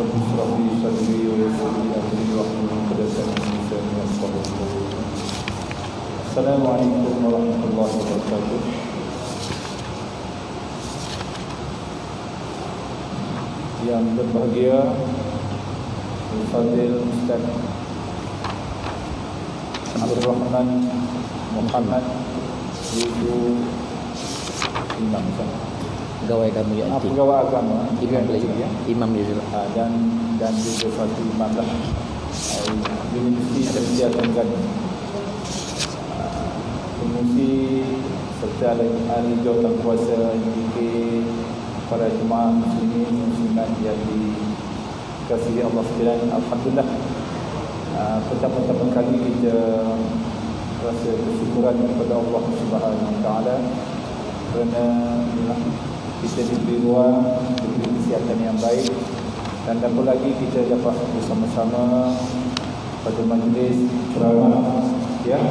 رب اشرح لي صدري ويسر لي امري واحلل عقدة من لساني يفقهوا قولي السلام عليكم ورحمة الله وبركاته yang berbahagia Al-Fadil Ustaz Abdul Rahman Muhammad Ibu Imam pegawai kamu ya Ah, Pegawai agama imam Melayu belajar ya. imam dia juga Ah, dan dan juga satu imam lah. Ah, Universiti Tersia Tenggan Ah, Pengusi serta ahli jawatan kuasa UK para jemaah muslimin muslimat yang dikasihi Allah sekalian. Alhamdulillah. Ah, pertama-tama kali kita rasa bersyukuran kepada Allah Subhanahu Wa Taala kerana ya, kita diberi ruang, diberi kesihatan yang baik. Dan apa lagi kita dapat bersama-sama pada majlis ceramah ya.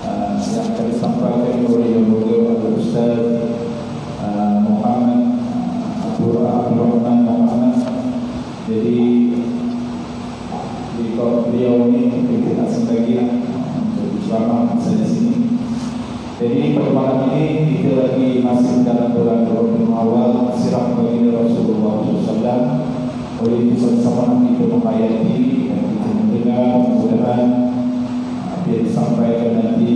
Uh, yang akan disampaikan oleh yang mulia Al-Ustaz uh, Muhammad uh, Abdul Rahman Muhammad. Jadi di beliau ini kita tak sendiri untuk ceramah di sini jadi pada malam ini kita lagi masih dalam bulan Ramadan awal sirah baginda Rasulullah SAW. Oleh itu sama-sama kita menghayati dan kita mendengar mudah-mudahan apa yang disampaikan nanti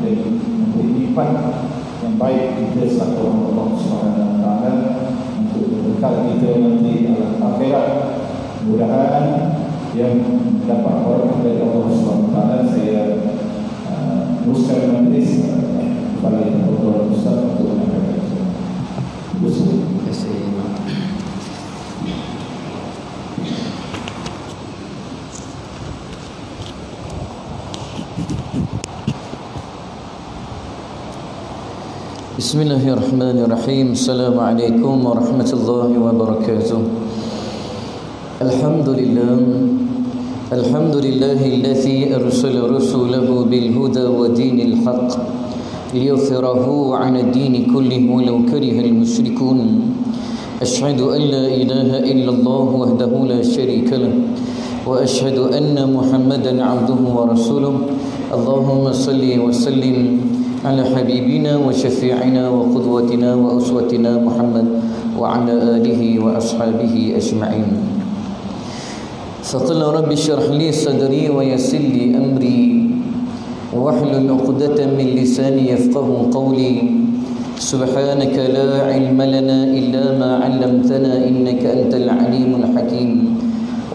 dan memberi lipat yang baik kita selaku orang Allah Taala untuk bekal kita nanti dalam akhirat. Mudah-mudahan yang dapat berkat dari Allah Taala saya uh, teruskan majlis uh, بسم الله الرحمن الرحيم السلام عليكم ورحمة الله وبركاته الحمد لله الحمد لله الذي أرسل رسوله بالهدى ودين الحق ليظهره على الدين كله ولو كره المشركون. أشهد أن لا إله إلا الله وحده لا شريك له وأشهد أن محمدا عبده ورسوله. اللهم صل وسلم على حبيبنا وشفيعنا وقدوتنا وأسوتنا محمد وعلى آله وأصحابه أجمعين. فقل رب اشرح لي صدري ويسر لي أمري. وأحلل عقدة من لساني يفقه قولي. سبحانك لا علم لنا إلا ما علمتنا إنك أنت العليم الحكيم.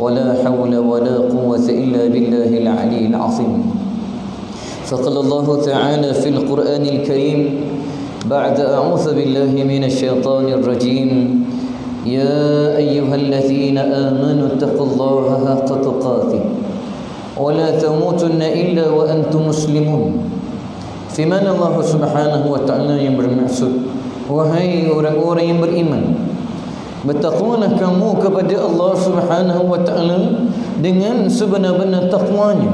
ولا حول ولا قوة إلا بالله العلي العظيم. فقال الله تعالى في القرآن الكريم بعد أعوذ بالله من الشيطان الرجيم. يا أيها الذين آمنوا اتقوا الله حق تقاته. ولا تموتن إلا وأنتم مسلمون في من الله سبحانه وتعالى yang bermaksud Wahai orang-orang yang beriman Bertakwalah kamu kepada Allah subhanahu wa ta'ala Dengan sebenar-benar takwanya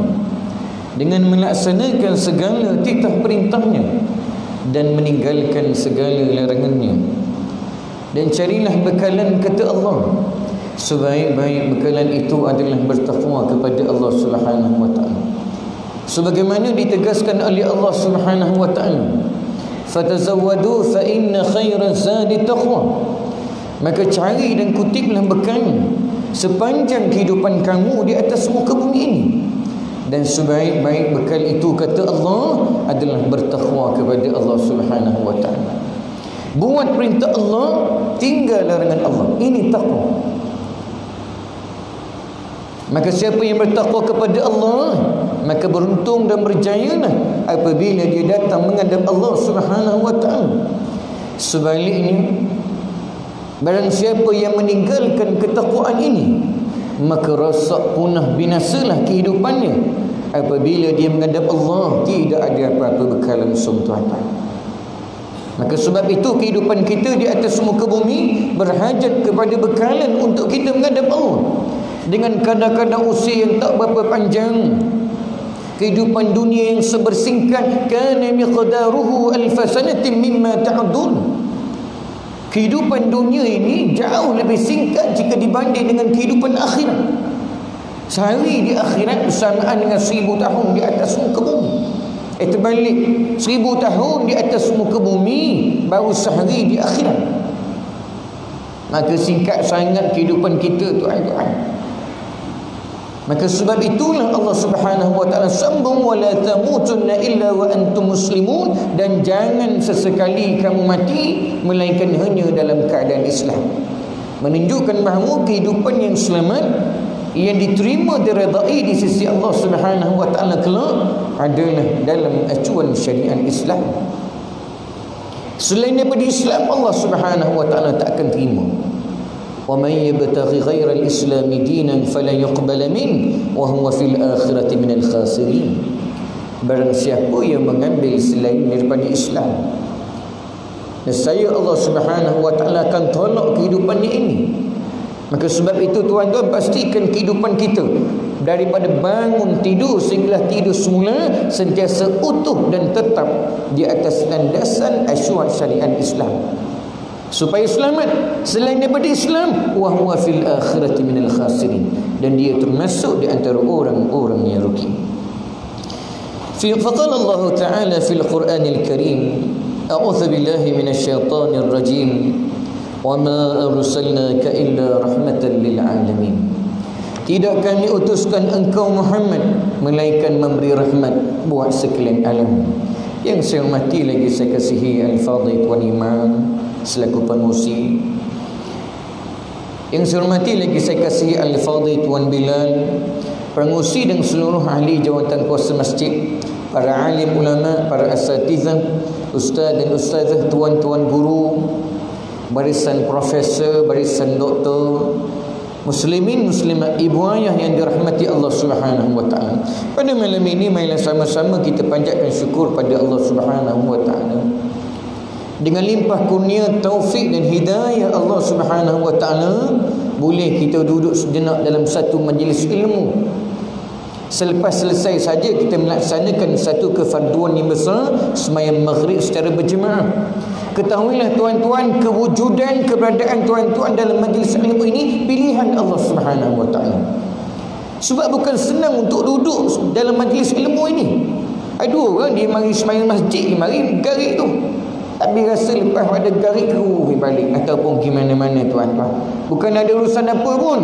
Dengan melaksanakan segala titah perintahnya Dan meninggalkan segala larangannya Dan carilah bekalan kata Allah Sebaik-baik bekalan itu adalah bertakwa kepada Allah subhanahu wa ta'ala. Sebagaimana ditegaskan oleh Allah Subhanahu wa taala fatazawwadu fa inna khayra zadi taqwa. Maka cari dan kutiplah bekal sepanjang kehidupan kamu di atas muka bumi ini. Dan sebaik-baik bekal itu kata Allah adalah bertakwa kepada Allah Subhanahu wa taala. Buat perintah Allah tinggal larangan Allah. Ini takwa Maka siapa yang bertakwa kepada Allah Maka beruntung dan berjayalah Apabila dia datang menghadap Allah subhanahu wa ta'ala. Sebaliknya Barang siapa yang meninggalkan ketakwaan ini Maka rosak punah binasalah kehidupannya. Apabila dia menghadap Allah Tidak ada apa-apa bekalan tuan-tuan Maka sebab itu kehidupan kita di atas muka bumi Berhajat kepada bekalan untuk kita menghadap Allah dengan kadar-kadar usia yang tak berapa panjang. Kehidupan dunia yang sebersingkat kana miqdaruhu alf sanatin mimma ta'dun kehidupan dunia ini jauh lebih singkat jika dibanding dengan kehidupan akhirat. Sehari di akhirat bersamaan dengan seribu tahun di atas muka bumi. Eh terbalik seribu tahun di atas muka bumi baru sehari di akhirat. Maka singkat sangat kehidupan kita tuan-tuan Maka sebab itulah Allah Subhanahu wa taala sambung wala tamutunna illa wa antum muslimun dan jangan sesekali kamu mati melainkan hanya dalam keadaan Islam. Menunjukkan bahawa kehidupan yang selamat yang diterima diredai di sisi Allah Subhanahu wa taala kelak adalah dalam acuan syariat Islam. Selain daripada Islam Allah Subhanahu wa taala tak akan terima. ومن يبتغ غير الإسلام دينا فلن يقبل منه وهو في الآخرة من الخاسرين Barang siapa yang mengambil selain daripada Islam Saya Allah subhanahu wa ta'ala akan tolak kehidupannya ini Maka sebab itu tuan-tuan pastikan kehidupan kita Daripada bangun tidur sehingga tidur semula Sentiasa utuh dan tetap Di atas landasan asyuat syariat Islam supaya selamat. Selain daripada Islam wa huwa fil akhirati minal khasirin. Dan dia termasuk di antara orang-orang yang rugi. Fi faqala Allah taala fil Qur'anil Karim a'udzu billahi minasy syaithanir rajim. Wa ma arsalnaka illa rahmatan lil alamin. Tidak kami utuskan engkau Muhammad melainkan memberi rahmat buat sekalian alam. Yang saya hormati lagi saya kasihi al-fadhil tuan imam selaku pengusi yang saya hormati lagi saya kasih Al-Fadhi Tuan Bilal pengusi dan seluruh ahli jawatan kuasa masjid para alim ulama, para asatizah ustaz dan ustazah, tuan-tuan guru barisan profesor, barisan doktor muslimin muslimat ibu ayah yang dirahmati Allah Subhanahu wa taala. Pada malam ini marilah sama-sama kita panjatkan syukur pada Allah Subhanahu wa taala dengan limpah kurnia taufik dan hidayah Allah Subhanahu wa taala boleh kita duduk sejenak dalam satu majlis ilmu. Selepas selesai saja kita melaksanakan satu kefarduan yang besar sembahyang maghrib secara berjemaah. Ketahuilah tuan-tuan kewujudan keberadaan tuan-tuan dalam majlis ilmu ini pilihan Allah Subhanahu wa taala. Sebab bukan senang untuk duduk dalam majlis ilmu ini. Ada orang dia mari sembahyang masjid dia mari garik tu tapi rasa lepas pada garik keruh balik Ataupun pergi mana-mana tuan-tuan Bukan ada urusan apa pun.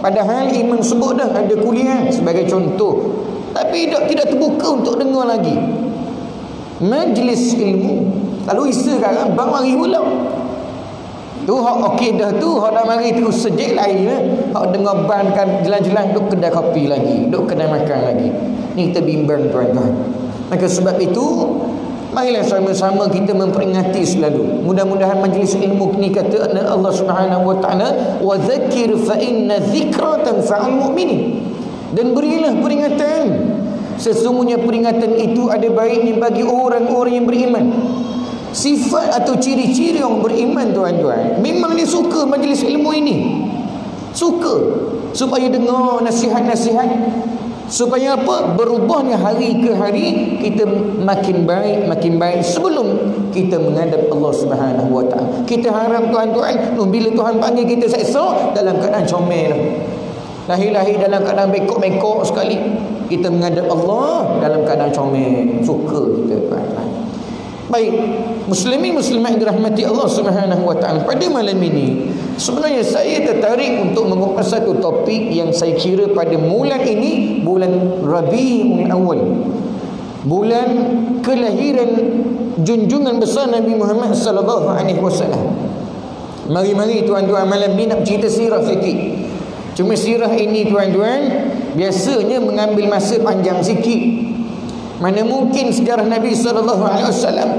Padahal imam sebut dah ada kuliah Sebagai contoh. Tapi tidak, tidak terbuka untuk dengar lagi. Majlis ilmu Lalu isa sekarang bang mari pula. Tu hak okey dah tu Hak dah mari tu sejik lain eh? Hak dengar ban kan jelan-jelan Duk kedai kopi lagi Duk kedai makan lagi. Ni kita bimbang tuan-tuan. Maka sebab itu Marilah sama-sama kita memperingati selalu. Mudah-mudahan majlis ilmu ini kata Allah Subhanahu wa taala wa dzakir fa inna dzikra tanfa'ul mu'minin. Dan berilah peringatan. Sesungguhnya peringatan itu ada baiknya bagi orang-orang yang beriman. Sifat atau ciri-ciri orang beriman tuan-tuan, memang dia suka majlis ilmu ini. Suka supaya dengar nasihat-nasihat supaya apa? Berubahnya hari ke hari kita makin baik makin baik sebelum kita menghadap Allah Subhanahu wa taala. Kita harap tuan-tuan bila Tuhan panggil kita esok dalam keadaan comel. Lahir-lahir dalam keadaan bekok-bekok sekali kita menghadap Allah dalam keadaan comel. Suka kita tuan-tuan baik muslimin muslimat yang dirahmati Allah Subhanahu wa taala pada malam ini Sebenarnya saya tertarik untuk mengupas satu topik yang saya kira pada bulan ini bulan Rabiul Awal. Bulan kelahiran junjungan besar Nabi Muhammad sallallahu alaihi wasallam. Mari-mari tuan-tuan malam ni nak cerita sirah sikit. Cuma sirah ini tuan-tuan biasanya mengambil masa panjang sikit. Mana mungkin sejarah Nabi wasallam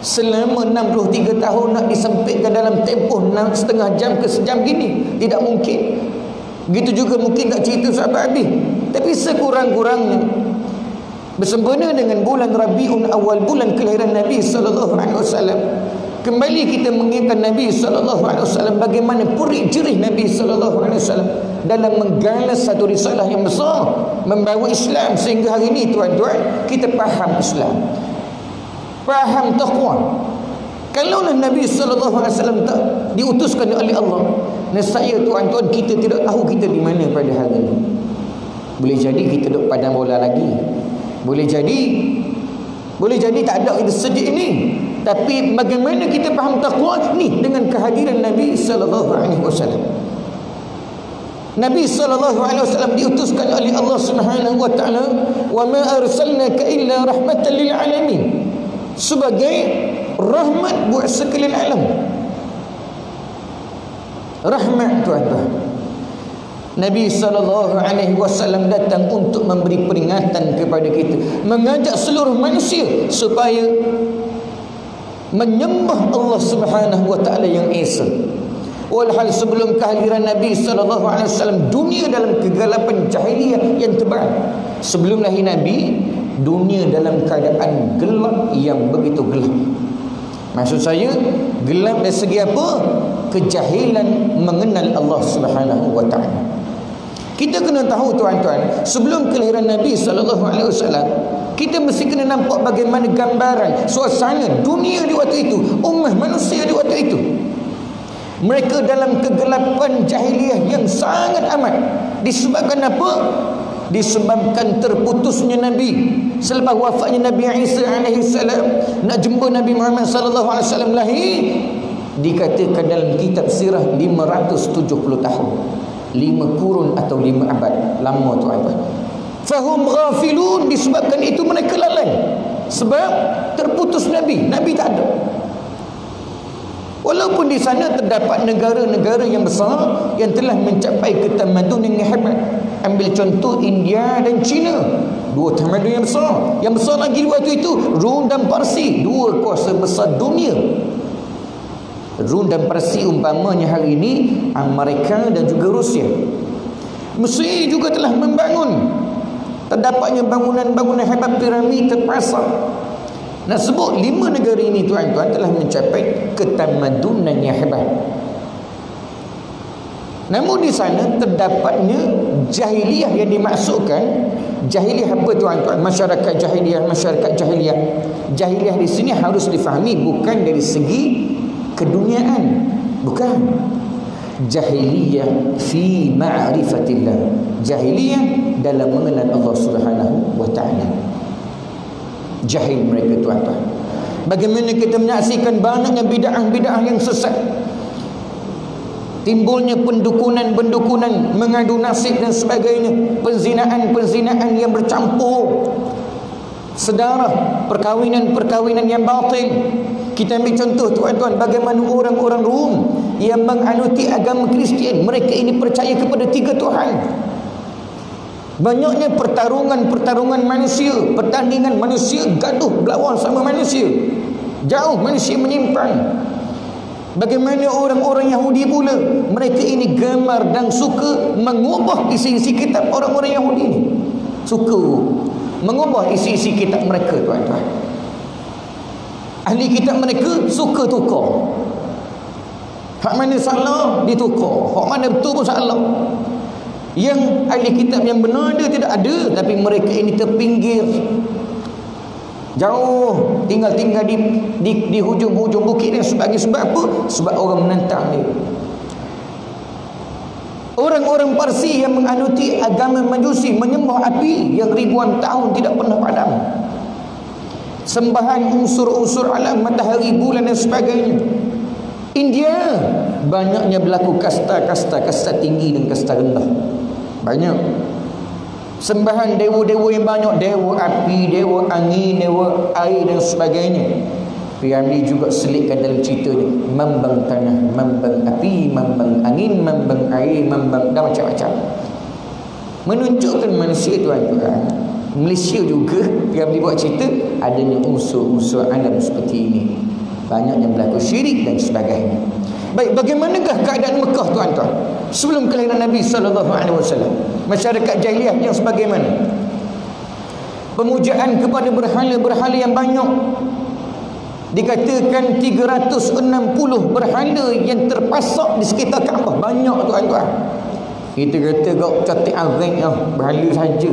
selama 63 tahun nak disempitkan dalam tempoh setengah jam ke sejam gini? Tidak mungkin. Begitu juga mungkin tak cerita sahabat habis. Tapi sekurang-kurangnya bersempena dengan bulan Rabiun awal bulan kelahiran Nabi wasallam kembali kita mengingatkan Nabi sallallahu alaihi wasallam bagaimana purik jerih Nabi sallallahu alaihi wasallam dalam menggalas satu risalah yang besar membawa Islam sehingga hari ini tuan-tuan kita faham Islam faham taqwa Kalau Nabi sallallahu alaihi wasallam tak diutuskan oleh Allah, nescaya tuan-tuan kita tidak tahu kita di mana pada hari ini. Boleh jadi kita duduk padang bola lagi. Boleh jadi boleh jadi tak ada kita sejak ini. Tapi bagaimana kita faham takwa ni dengan kehadiran Nabi sallallahu alaihi wasallam. Nabi sallallahu alaihi wasallam diutuskan oleh Allah Subhanahu wa taala, "Wa ma arsalnaka illa rahmatan lil alamin." Sebagai rahmat buat sekalian alam. Rahmat tuan-tuan. Nabi sallallahu alaihi wasallam datang untuk memberi peringatan kepada kita, mengajak seluruh manusia supaya menyembah Allah Subhanahu wa taala yang esa. Walhal sebelum kehadiran Nabi sallallahu alaihi wasallam dunia dalam kegelapan jahiliyah yang tebal. Sebelum lahir Nabi, dunia dalam keadaan gelap yang begitu gelap. Maksud saya gelap dari segi apa? Kejahilan mengenal Allah Subhanahu wa taala. Kita kena tahu tuan-tuan, sebelum kelahiran Nabi sallallahu alaihi wasallam, kita mesti kena nampak bagaimana gambaran suasana dunia di waktu itu, ummah manusia di waktu itu. Mereka dalam kegelapan jahiliah yang sangat amat. Disebabkan apa? Disebabkan terputusnya Nabi selepas wafatnya Nabi Isa alaihi salam nak jumpa Nabi Muhammad sallallahu alaihi wasallam lahir dikatakan dalam kitab sirah 570 tahun lima kurun atau lima abad lama tu apa fahum ghafilun disebabkan itu mereka lalai. Sebab terputus nabi. Nabi tak ada. Walaupun di sana terdapat negara-negara yang besar yang telah mencapai ketamadunan yang hebat. Ambil contoh India dan China. Dua tamadun yang besar. Yang besar lagi waktu itu Rom dan Parsi. Dua kuasa besar dunia. Rum dan Parsi umpamanya hari ini Amerika dan juga Rusia. Mesir juga telah membangun Terdapatnya bangunan-bangunan hebat piramid terpasang. Nak sebut lima negara ini tuan-tuan telah mencapai ketamadunan yang hebat. Namun di sana terdapatnya jahiliah yang dimaksudkan Jahiliah apa tuan-tuan? Masyarakat jahiliah, masyarakat jahiliah. Jahiliah di sini harus difahami bukan dari segi keduniaan bukan. Jahiliyah fi ma'rifatillah jahiliyah dalam mengenal Allah Subhanahu wa taala. Jahil mereka tuan-tuan. Bagaimana kita menyaksikan banyaknya bid'ah-bid'ah yang sesat? Timbulnya pendukunan-pendukunan mengadu nasib dan sebagainya. Penzinaan-penzinaan yang bercampur. Sedarah perkawinan-perkawinan yang batil. Kita ambil contoh tuan-tuan bagaimana orang-orang Rom yang menganuti agama Kristian. Mereka ini percaya kepada tiga Tuhan banyaknya pertarungan-pertarungan manusia pertandingan manusia gaduh berlawan sama manusia. Jauh manusia menyimpang bagaimana orang-orang Yahudi pula mereka ini gemar dan suka mengubah isi-isi kitab orang-orang Yahudi ini suka. Mengubah isi-isi kitab mereka tuan-tuan. Ahli kitab mereka suka tukar. Hak mana salah ditukar. Hak mana betul pun salah yang ahli kitab yang benar dia tidak ada tapi mereka ini terpinggir jauh tinggal-tinggal di di, di hujung-hujung bukit dan sebagainya sebab apa sebab orang menentang dia Orang-orang Parsi yang menganuti agama Majusi menyembah api yang ribuan tahun tidak pernah padam. Sembahan unsur-unsur alam matahari, bulan dan sebagainya. India banyaknya berlaku kasta-kasta, kasta tinggi dan kasta rendah. Banyak. Sembahan dewa-dewa yang banyak, dewa api, dewa angin, dewa air dan sebagainya. Piramli juga selitkan dalam cerita ni Membang tanah, membang api, membang angin, membang air, membang dan macam-macam. Menunjukkan manusia tuan-tuan Malaysia juga Piramli buat cerita Adanya unsur-unsur alam seperti ini. Banyak yang berlaku syirik dan sebagainya Baik, bagaimanakah keadaan Mekah tuan-tuan Sebelum kelahiran Nabi SAW Masyarakat jahiliah yang sebagaimana Pemujaan kepada berhala-berhala yang banyak Dikatakan 360 berhala yang terpasok di sekitar Kaabah. Banyak tuan-tuan. Kita kata kau cantik arik lah. Berhala saja.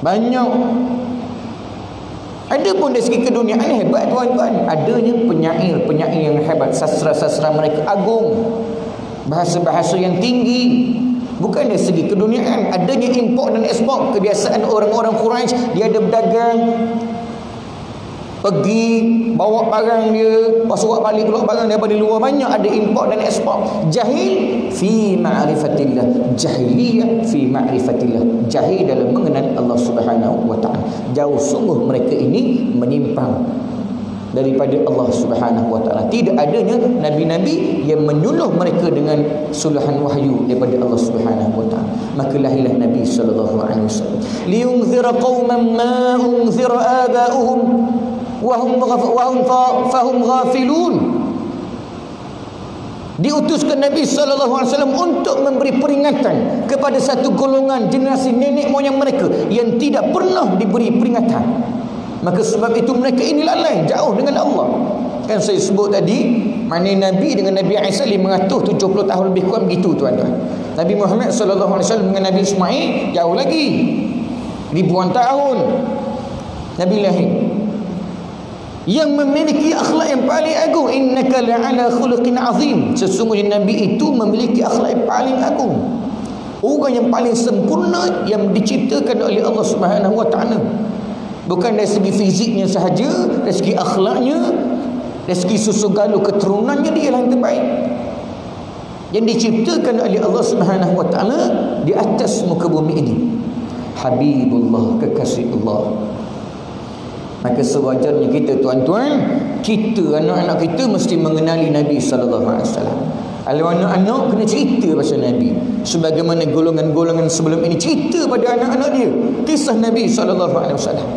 Banyak. Ada pun dari segi keduniaan hebat tuan-tuan. Adanya penyair-penyair yang hebat. Sastra-sastra mereka agung. Bahasa-bahasa yang tinggi. Bukan dari segi keduniaan. Adanya import dan ekspor. Kebiasaan orang-orang Quraisy Dia ada berdagang pergi bawa barang dia. Surat balik pula barang daripada luar banyak ada import dan ekspor jahil fi ma'rifatillah. Jahiliyah fi ma'rifatillah. Jahil dalam mengenal Allah Subhanahu wa taala. Jauh sungguh mereka ini menyimpang daripada Allah Subhanahu wa taala. Tidak adanya nabi-nabi yang menyuluh mereka dengan suluhan wahyu daripada Allah Subhanahu wa taala. Maka lahirlah nabi sallallahu alaihi wasallam. Liyunzira qauman ma unzira aba'uhum wahum wahum fahum ghafilun. Diutuskan Nabi sallallahu alaihi wasallam untuk memberi peringatan kepada satu golongan generasi nenek moyang mereka yang tidak pernah diberi peringatan. Maka sebab itu mereka ini lalai jauh dengan Allah. Kan saya sebut tadi mana Nabi dengan Nabi Isa 570 tahun lebih kurang begitu tuan-tuan. Nabi Muhammad sallallahu alaihi wasallam dengan Nabi Ismail jauh lagi. Ribuan tahun. Nabi lahir yang memiliki akhlak yang paling agung innaka la'ala khuluqin azim. Sesungguhnya nabi itu memiliki akhlak yang paling agung. Orang yang paling sempurna yang diciptakan oleh Allah Subhanahu wa taala. Bukan dari segi fiziknya sahaja dari segi akhlaknya dari segi susu galu keturunannya dia yang terbaik. Yang diciptakan oleh Allah Subhanahu wa taala di atas muka bumi ini. Habibullah kekasih Allah Maka sewajarnya kita tuan-tuan, kita anak-anak kita mesti mengenali Nabi sallallahu alaihi wasallam. Kalau anak-anak kena cerita pasal Nabi. Sebagaimana golongan-golongan sebelum ini cerita pada anak-anak dia kisah Nabi sallallahu alaihi wasallam.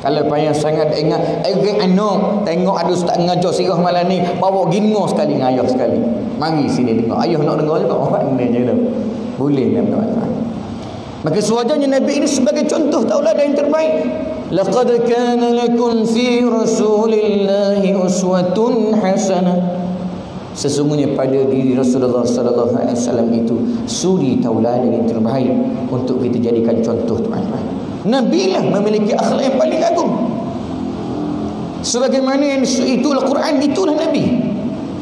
Kalau payah sangat ingat Eh anak Tengok ada ustaz ngajar sirah malam ni Bawa gingo sekali dengan ayah sekali Mari sini dengar Ayah nak dengar juga Mana je tu Boleh kan tuan-tuan Maka sewajarnya Nabi ini sebagai contoh tauladan yang terbaik لقد كان لكم في رسول الله أسوة حسنة Sesungguhnya pada diri Rasulullah sallallahu alaihi wasallam itu suri tauladan yang terbaik untuk kita jadikan contoh tuan-tuan. Nabi lah memiliki akhlak yang paling agung. Sebagaimana yang itu Al-Quran itulah Nabi.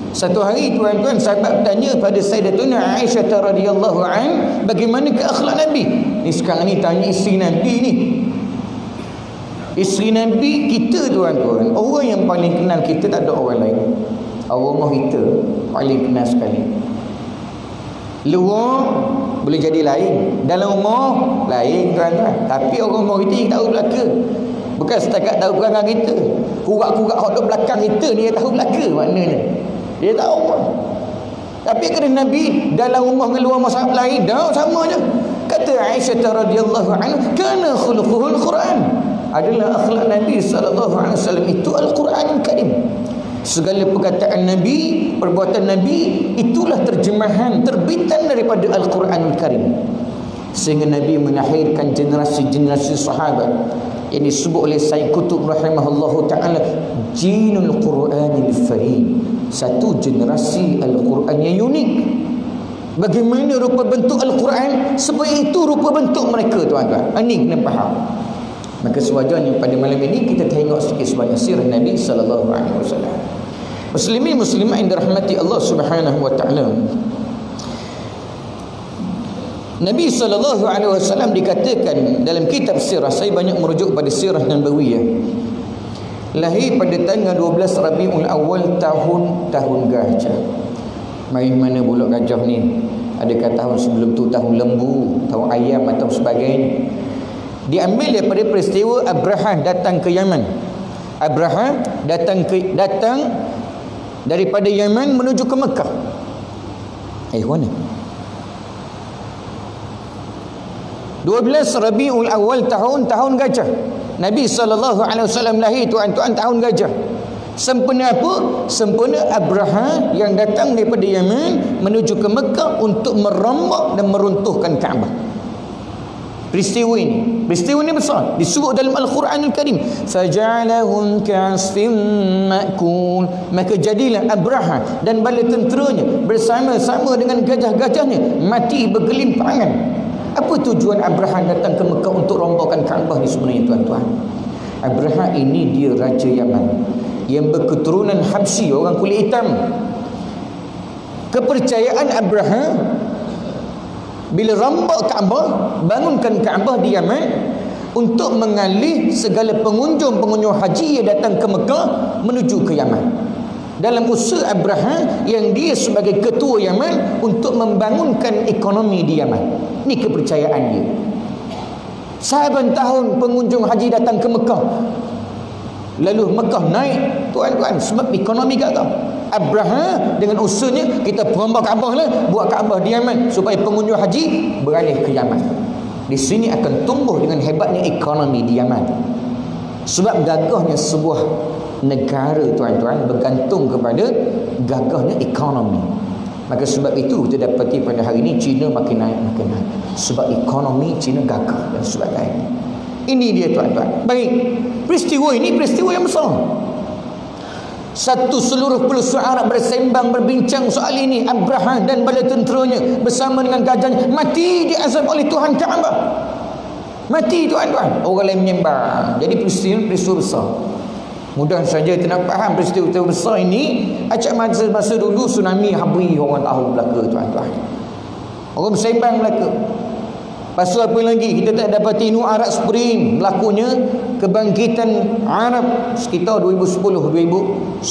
Satu hari tuan-tuan sahabat tanya pada Sayyidatuna Aisyah radhiyallahu an bagaimana ke akhlak Nabi. Ni sekarang ni tanya isteri Nabi ni. Isteri Nabi kita tuan-tuan. Orang yang paling kenal kita tak ada orang lain. Allah kita paling kenal sekali. Luar boleh jadi lain. Dalam rumah lain tuan-tuan. Tapi orang rumah kita tahu belakang Bukan setakat tahu perangai kita. Kurak-kurak hot belakang kita Dia tahu belakang maknanya. Dia tahu Tapi kerana Nabi dalam rumah dengan luar masyarakat lain. Dah sama je. Kata Aisyah radhiyallahu anha Kana khuluquhul Quran adalah akhlak Nabi sallallahu alaihi wasallam itu Al-Quran Karim. Segala perkataan Nabi, perbuatan Nabi itulah terjemahan terbitan daripada Al-Quran Karim. Sehingga Nabi menahirkan generasi-generasi sahabat yang disebut oleh Sayyid Kutub rahimahullahu taala jinul Quranil Farid. Satu generasi Al-Quran yang unik. Bagaimana rupa bentuk Al-Quran? Sebab itu rupa bentuk mereka tuan-tuan. Ini kena faham. Maka sewajarnya pada malam ini kita tengok sikit sebanyak sirah Nabi sallallahu alaihi wasallam. Muslimin muslimat yang dirahmati Allah Subhanahu wa taala. Nabi sallallahu alaihi wasallam dikatakan dalam kitab sirah saya banyak merujuk pada sirah nabawiyah. Lahir pada tanggal 12 Rabiul Awal tahun tahun gajah. Mai mana pula gajah ni? Adakah tahun sebelum tu tahun lembu, tahun ayam atau sebagainya? Diambil daripada peristiwa Abraham datang ke Yaman. Abraham datang ke datang daripada Yaman menuju ke Mekah. Eh mana? 12 Rabiul Awal tahun tahun gajah. Nabi sallallahu alaihi wasallam lahir tuan-tuan tahun gajah. Sempena apa? Sempena Abraham yang datang daripada Yaman menuju ke Mekah untuk merombak dan meruntuhkan Kaabah. Peristiwa ini, peristiwa ini besar disebut dalam Al-Quran Al-Karim. Faja'alahum ka'asfin ma'kul. Maka jadilah Abraham dan bala tenteranya bersama-sama dengan gajah-gajahnya mati bergelimpangan. Apa tujuan Abraham datang ke Mekah untuk rombakkan Kaabah ni sebenarnya tuan-tuan? Abraha ini dia raja Yaman yang berketurunan Habsyi orang kulit hitam kepercayaan Abraha bila rambak Kaabah bangunkan Kaabah di Yaman untuk mengalih segala pengunjung-pengunjung haji yang datang ke Mekah menuju ke Yaman. Dalam usaha Abraham yang dia sebagai ketua Yaman untuk membangunkan ekonomi di Yaman. Ini kepercayaan dia. Sahabat tahun pengunjung haji datang ke Mekah lalu Mekah naik tuan-tuan sebab ekonomi kata Abraham dengan usahanya kita perambah Kaabah lah buat Kaabah di Yaman supaya pengunjung haji beralih ke Yaman. Di sini akan tumbuh dengan hebatnya ekonomi di Yaman. Sebab gagahnya sebuah negara tuan-tuan bergantung kepada gagahnya ekonomi. Maka sebab itu kita dapati pada hari ini China makin naik makin naik. Sebab ekonomi China gagah dan sebagainya ini dia tuan-tuan. Baik peristiwa ini peristiwa yang besar. Satu seluruh pelosok Arab bersembang berbincang soal ini. Abraham dan bala tenteranya bersama dengan gajahnya. Mati diazab oleh Tuhan Kaabah mati tuan-tuan. Orang lain menyembah. Jadi peristiwa peristiwa besar. Mudah saja kita nak faham peristiwa besar ini. Acak masa, masa dulu tsunami habri orang tahu belaka tuan-tuan. Orang bersembang belaka Pasal apa lagi? Kita tak dapat tinu Arab Spring berlakunya kebangkitan Arab sekitar 2010 2011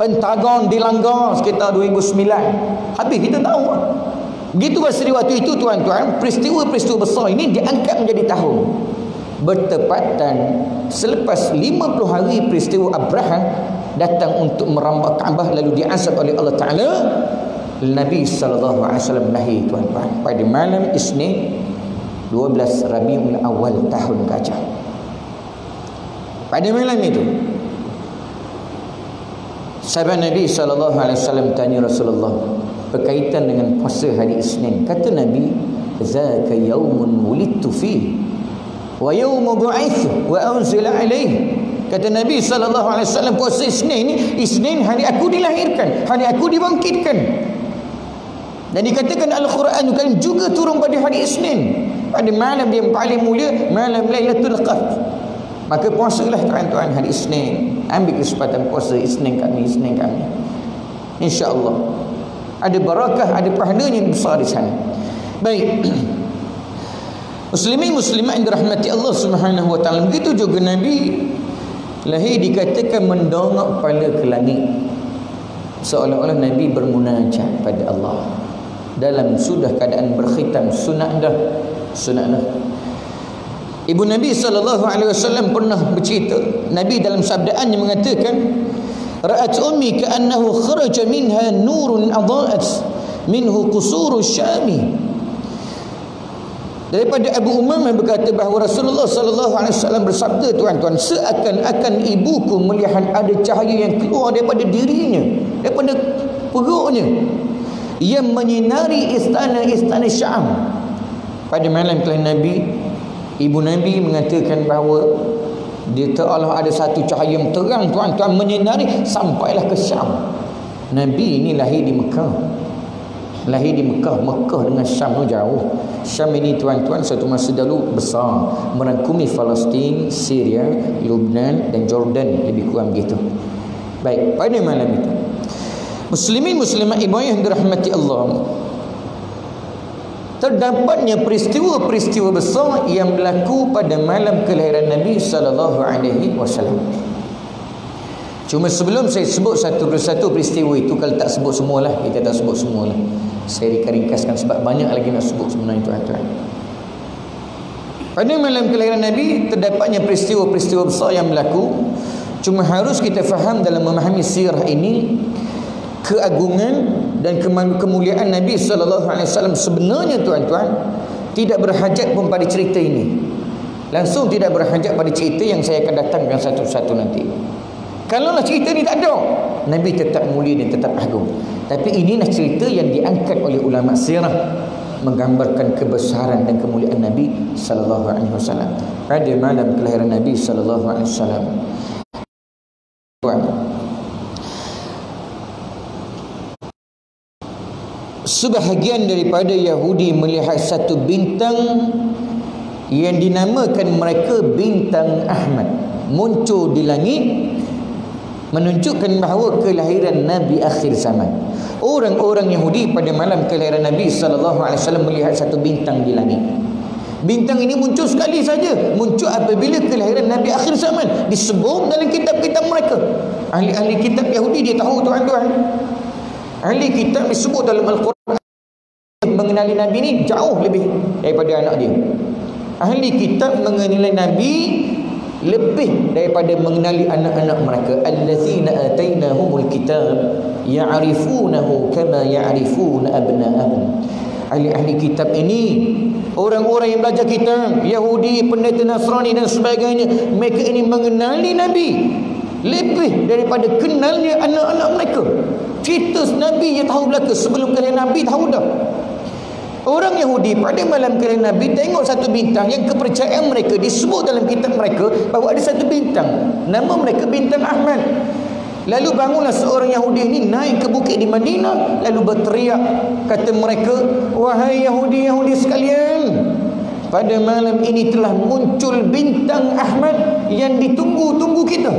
Pentagon dilanggar sekitar 2009 habis kita tahu. Begitu pasal waktu itu tuan-tuan peristiwa-peristiwa besar ini diangkat menjadi tahun. Bertepatan selepas 50 hari peristiwa Abraham datang untuk merambak Kaabah lalu diazab oleh Allah Taala Nabi sallallahu alaihi wasallam lahir tuan-tuan pada malam Isnin 12 Rabiul Awal tahun gajah. Pada malam itu Sahabat Nabi sallallahu alaihi wasallam tanya Rasulullah berkaitan dengan puasa hari Isnin. Kata Nabi, "Zaka yaumun wulidtu fi wa yaumu bu'ithu wa unzila alaihi." Kata Nabi sallallahu alaihi wasallam puasa Isnin ini Isnin hari aku dilahirkan, hari aku dibangkitkan. Dan dikatakan Al-Quran kan juga turun pada hari Isnin. Pada malam yang paling mulia, malam Lailatul Qadar. Maka puasalah tuan-tuan hari Isnin. Ambil kesempatan puasa Isnin kami, Isnin kami. Insya-Allah. Ada barakah, ada pahala yang besar di sana. Baik. Muslimin muslimat yang dirahmati Allah Subhanahu wa taala. Begitu juga Nabi lahir dikatakan mendongak kepala ke langit. Seolah-olah Nabi bermunajat pada Allah dalam sudah keadaan berkhitam sunat dah sunat dah. Ibu Nabi sallallahu alaihi wasallam pernah bercerita. Nabi dalam sabdaannya mengatakan ra'at ummi ka'annahu kharaja minha nurun adha'at minhu qusuru syami. Daripada Abu Umam yang berkata bahawa Rasulullah sallallahu alaihi wasallam bersabda tuan-tuan seakan-akan ibuku melihat ada cahaya yang keluar daripada dirinya daripada perutnya yang menyinari istana-istana Syam. Pada malam kelahiran Nabi ibu Nabi mengatakan bahawa dia telah ada satu cahaya yang terang tuan-tuan menyinari sampailah ke Syam. Nabi ini lahir di Mekah. Lahir di Mekah. Mekah dengan Syam itu jauh. Syam ini tuan-tuan satu masa dahulu besar. Merangkumi Palestin, Syria, Lebanon dan Jordan. Lebih kurang begitu. Baik pada malam itu Muslimin muslimat ibu yang dirahmati Allah. Terdapatnya peristiwa-peristiwa besar yang berlaku pada malam kelahiran Nabi sallallahu alaihi wasallam. Cuma sebelum saya sebut satu persatu peristiwa itu kalau tak sebut semualah kita tak sebut semualah. Saya ringkaskan sebab banyak lagi nak sebut sebenarnya tuan-tuan. Pada malam kelahiran Nabi terdapatnya peristiwa-peristiwa besar yang berlaku. Cuma harus kita faham dalam memahami sirah ini keagungan dan kemuliaan Nabi sallallahu alaihi wasallam sebenarnya tuan-tuan tidak berhajat pun pada cerita ini. Langsung tidak berhajat pada cerita yang saya akan datangkan satu-satu nanti. Kalau lah cerita ni tak ada, Nabi tetap mulia dan tetap agung. Tapi inilah cerita yang diangkat oleh ulama sirah menggambarkan kebesaran dan kemuliaan Nabi sallallahu alaihi wasallam. Pada malam kelahiran Nabi sallallahu alaihi wasallam. Sebahagian daripada Yahudi melihat satu bintang yang dinamakan mereka bintang Ahmad muncul di langit menunjukkan bahawa kelahiran Nabi akhir zaman. Orang-orang Yahudi pada malam kelahiran Nabi sallallahu alaihi wasallam melihat satu bintang di langit. Bintang ini muncul sekali saja. Muncul apabila kelahiran Nabi akhir zaman disebut dalam kitab-kitab mereka. Ahli-ahli kitab Yahudi dia tahu tuan-tuan. Ahli kitab disebut dalam Al-Quran. Mengenali Nabi ni jauh lebih daripada anak dia. Ahli kitab mengenali Nabi lebih daripada mengenali anak-anak mereka. Allazina atainahumul kitab ya'rifunahu kama ya'rifuna abna'ahum. Ahli-ahli kitab ini orang-orang yang belajar kitab Yahudi pendeta Nasrani dan sebagainya mereka ini mengenali Nabi lebih daripada kenalnya anak-anak mereka cerita Nabi yang tahu belaka sebelum kalian Nabi tahu dah Orang Yahudi pada malam kelahiran Nabi tengok satu bintang yang kepercayaan mereka disebut dalam kitab mereka bahawa ada satu bintang. Nama mereka bintang Ahmad. Lalu bangunlah seorang Yahudi ini naik ke bukit di Madinah lalu berteriak kata mereka wahai Yahudi-Yahudi sekalian pada malam ini telah muncul bintang Ahmad yang ditunggu-tunggu kita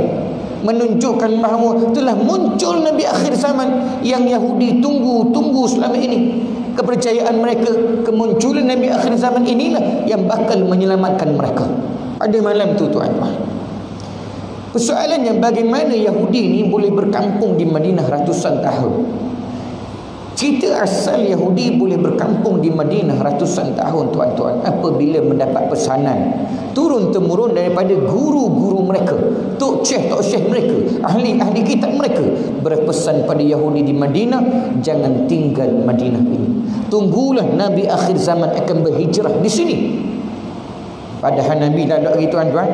menunjukkan bahawa telah muncul Nabi akhir zaman yang Yahudi tunggu-tunggu selama ini. Kepercayaan mereka kemunculan Nabi akhir zaman inilah yang bakal menyelamatkan mereka. Pada malam tu tuan-tuan persoalannya bagaimana Yahudi ini boleh berkampung di Madinah ratusan tahun Cerita asal Yahudi boleh berkampung di Madinah ratusan tahun tuan-tuan apabila mendapat pesanan turun temurun daripada guru-guru mereka, tok syekh tok syekh mereka, ahli-ahli kitab mereka berpesan pada Yahudi di Madinah jangan tinggal Madinah ini. Tunggulah Nabi akhir zaman akan berhijrah di sini. Padahal Nabi dah ada lagi tuan-tuan.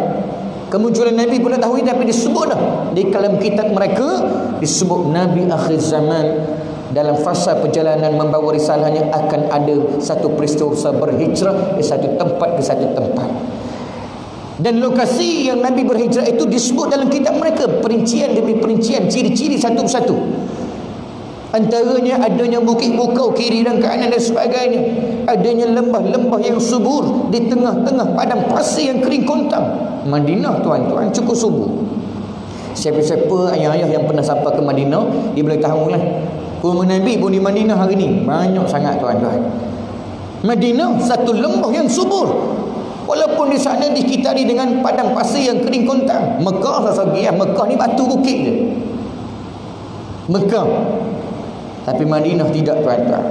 Kemunculan Nabi pun dah tahu tapi disebut dah di kalam kitab mereka disebut Nabi akhir zaman dalam fasa perjalanan membawa risalahnya akan ada satu peristiwa berhijrah dari satu tempat ke satu tempat. Dan lokasi yang Nabi berhijrah itu disebut dalam kitab mereka perincian demi perincian, ciri-ciri satu persatu. Antaranya adanya bukit bukau kiri dan kanan dan sebagainya. Adanya lembah-lembah yang subur di tengah-tengah padang pasir yang kering kontang. Madinah tuan-tuan cukup subur. Siapa-siapa ayah-ayah yang pernah sampai ke Madinah, dia boleh tahu lah Rumah Nabi pun di Madinah hari ni Banyak sangat tuan-tuan. Madinah satu lembah yang subur. Walaupun di sana dikitari dengan padang pasir yang kering kontang. Mekah sasagi ya. Mekah ni batu bukit je. Mekah. Tapi Madinah tidak tuan-tuan.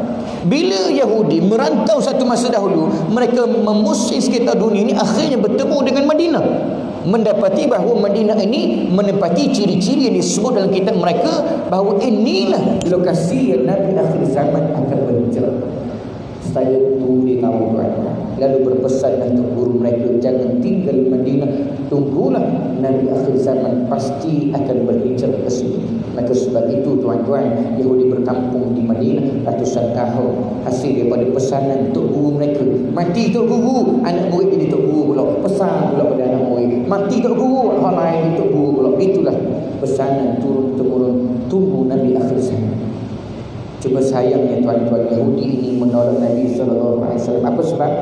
Bila Yahudi merantau satu masa dahulu Mereka memusim sekitar dunia ini Akhirnya bertemu dengan Madinah mendapati bahawa Madinah ini menempati ciri-ciri yang disebut dalam kitab mereka bahawa inilah lokasi yang Nabi akhir zaman akan berhijrah. Saya tu dia tahu tuan Lalu berpesan untuk guru mereka jangan tinggal di Madinah. Tunggulah Nabi akhir zaman pasti akan berhijrah ke sini. Maka sebab itu tuan-tuan Yahudi berkampung di Madinah ratusan tahun hasil daripada pesanan tok guru mereka. Mati tok guru, anak murid jadi tok guru pula. Pesan pula pada anak murid. Mati tok guru, hal lain tok guru pula. Itulah pesanan turun temurun tunggu Nabi akhir zaman. Cuma sayangnya tuan-tuan Yahudi ini menolak Nabi wasallam. Apa sebab?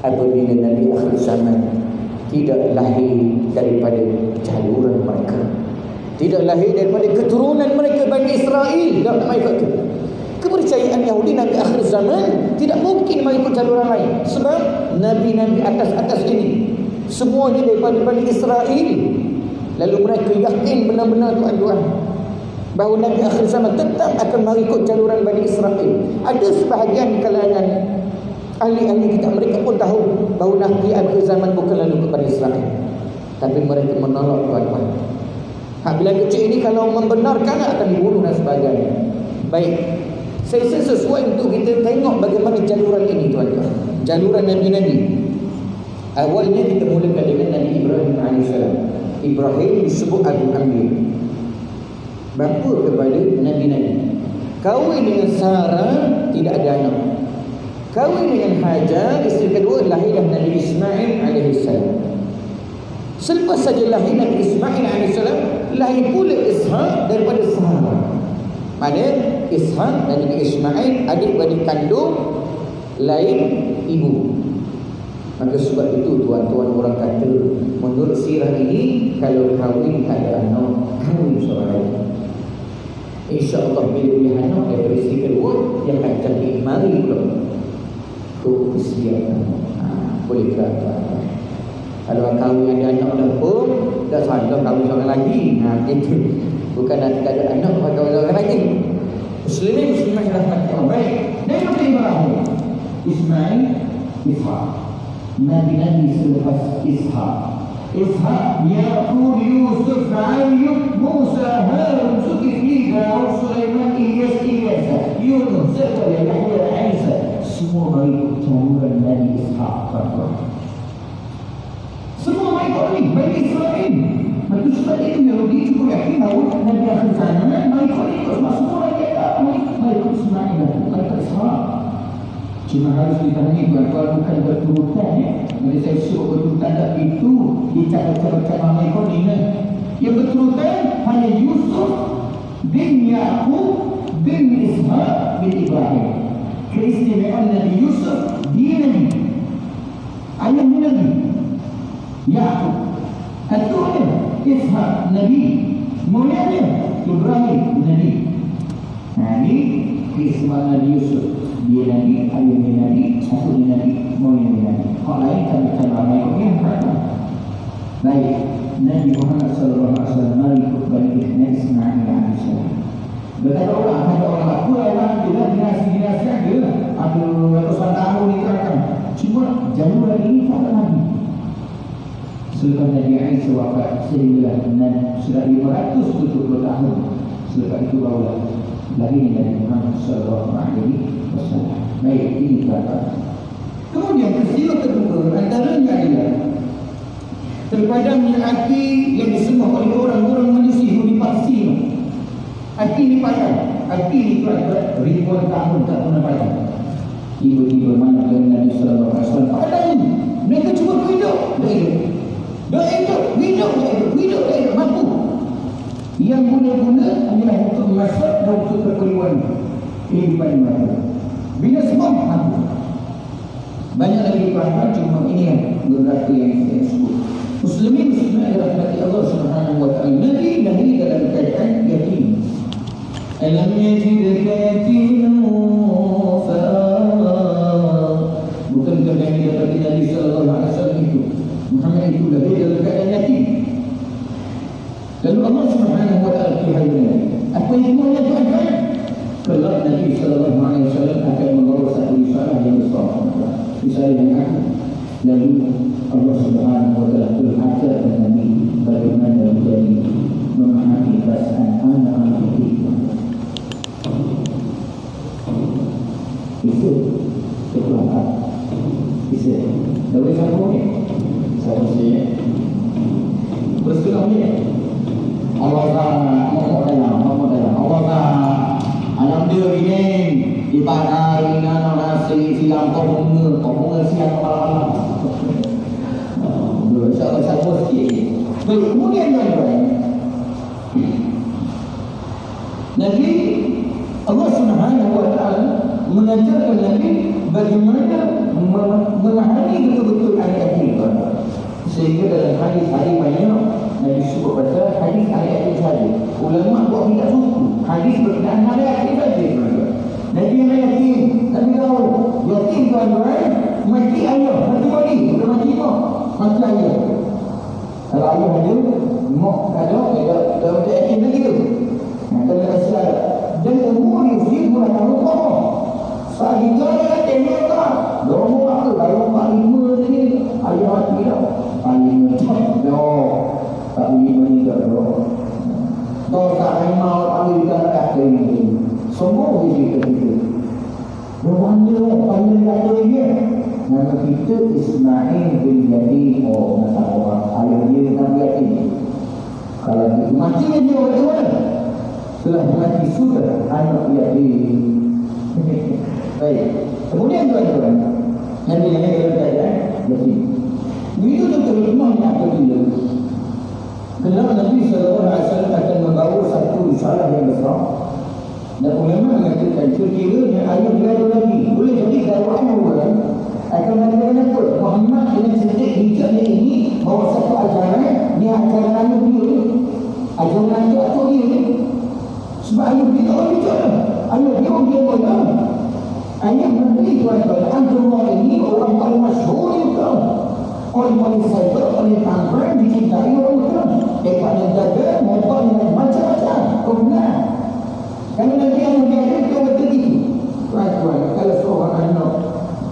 Apabila Nabi akhir zaman tidak lahir daripada jaluran mereka tidak lahir daripada keturunan mereka Bani Israel dalam mereka itu. Kepercayaan Yahudi Nabi akhir zaman tidak mungkin mengikut jalur lain sebab Nabi-Nabi atas-atas ini semuanya daripada Bani Israel. Lalu mereka yakin benar-benar tuan-tuan bahawa Nabi akhir zaman tetap akan mengikut jaluran Bani Israel. Ada sebahagian kalangan ahli-ahli kita mereka pun tahu bahawa Nabi akhir zaman bukan lalu ke Bani Israel. Tapi mereka menolak tuan-tuan Hak bila kecil ini kalau membenarkan akan dibunuh dan sebagainya. Baik. Saya rasa sesuai untuk kita tengok bagaimana jaluran ini tuan-tuan. Jaluran Nabi-Nabi. Awalnya kita mulakan dengan Nabi Ibrahim AS. Ibrahim disebut Abu Amir. Bapa kepada Nabi-Nabi. Kawin dengan Sarah tidak ada anak. Kawin dengan Hajar, isteri kedua lahirlah Nabi Ismail AS. Selepas saja lahir Nabi Ismail AS Lahir pula Ishaq daripada Sarah Mana Ishaq dan Nabi Ismail Adik-adik kandung Lain ibu Maka sebab itu tuan-tuan orang kata menurut sirah ini kalau kahwin tak ada anak, kahwin seorang lain. InsyaAllah bila dia anak daripada isteri kedua, dia akan cakap mari pula. Isteri anak. Ha, boleh ke Kalau kahwin ada anak pun, dah salah kahwin seorang lagi. Ha, itu. Bukan nanti tak ada anak, maka kahwin seorang lagi. Muslimin, muslimah yang rahmat Allah. Baik. Dan Ibrahim. Ismail, Ishaq. nabi-nabi selepas Ishak. Ishak, Yaqub, Yusuf, Ayyub, Musa, Harun, Zulkifli, Daud, Sulaiman, Ilyas, Ilyas, Yunus, Zakaria, Yahya, Isa. Semua mengikut caluran Nabi Ishak. Semua mengikut ini, baik Israel. Maka sebab itu Yahudi cukup yakin bahawa Nabi kata mengikut Ismail, mengikut Ishak. Cuma harus dipahami tuan-tuan bukan berturutan ya. Bila saya suruh berturutan tak itu dicatat-catat ramai kau. Yang berturutan hanya Yusuf bin Yaakob bin Ishaq bin Ibrahim. Keistimewaan Nabi Yusuf dia Nabi. Ayahnya Nabi. Yaakob. Ketuanya Ishaq Nabi. Mulianya Ibrahim Nabi. Ini keistimewaan Nabi Yusuf dia Nabi, ayahnya Nabi, satu Nabi, Nabi. Hak lain kami akan ramai kau yang kata. Baik, Nabi Muhammad wasallam mari kembali ke Ismail alaihissalam. Berkata orang, kata orang aku orang tidak dinasti dinasti ada, ada ratusan tahun ni kan. Cuma jalur lagi ini tak ada Nabi. Selepas Nabi Isa wafat sehingga sudah 570 tahun selepas itu barulah lahir Nabi Muhammad sallallahu alaihi wasallam. Baik, ini kata. Kemudian peristiwa kedua antaranya adalah terpadamnya api yang disembah oleh orang-orang manusia di Palestin. Api ini padam. Api ini telah ribuan tahun tak pernah padam. Tiba-tiba mana dengan Nabi Sallallahu Alaihi Wasallam padam. Mereka cuma hidup. Dah hidup. Dah hidup. Hidup. Hidup. Hidup. Mampu. Yang guna-guna adalah untuk masak dan untuk keperluan kehidupan mereka. Bila semua mampu. Banyak lagi pelajaran cuma ini yang beberapa yang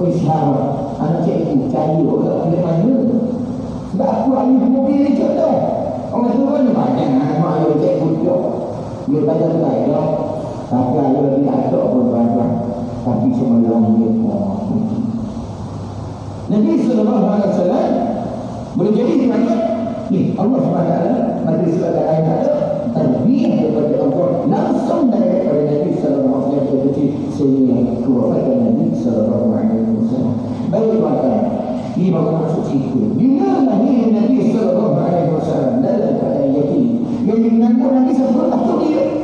Pensyarah Anak cikgu cari orang boleh mana? Sebab aku ayuh mobil ni contoh Orang tua ni banyak Anak ayuh cikgu tu Dia baca baik lah Tapi ayuh lagi ada pun tuan-tuan Tapi semalam dia pun Nabi SAW Boleh jadi tuan-tuan Ni Allah SWT Majlis sebagai ayat ada? Terbiah daripada Allah Langsung daripada Nabi SAW. Sehingga kewafatan Nabi SAW Baik tuan-tuan Ini baru masuk cerita Bila lahir Nabi SAW Dalam keadaan yakin Yang menanggung Nabi SAW Atuk dia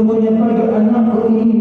Sesungguhnya pada anakku ini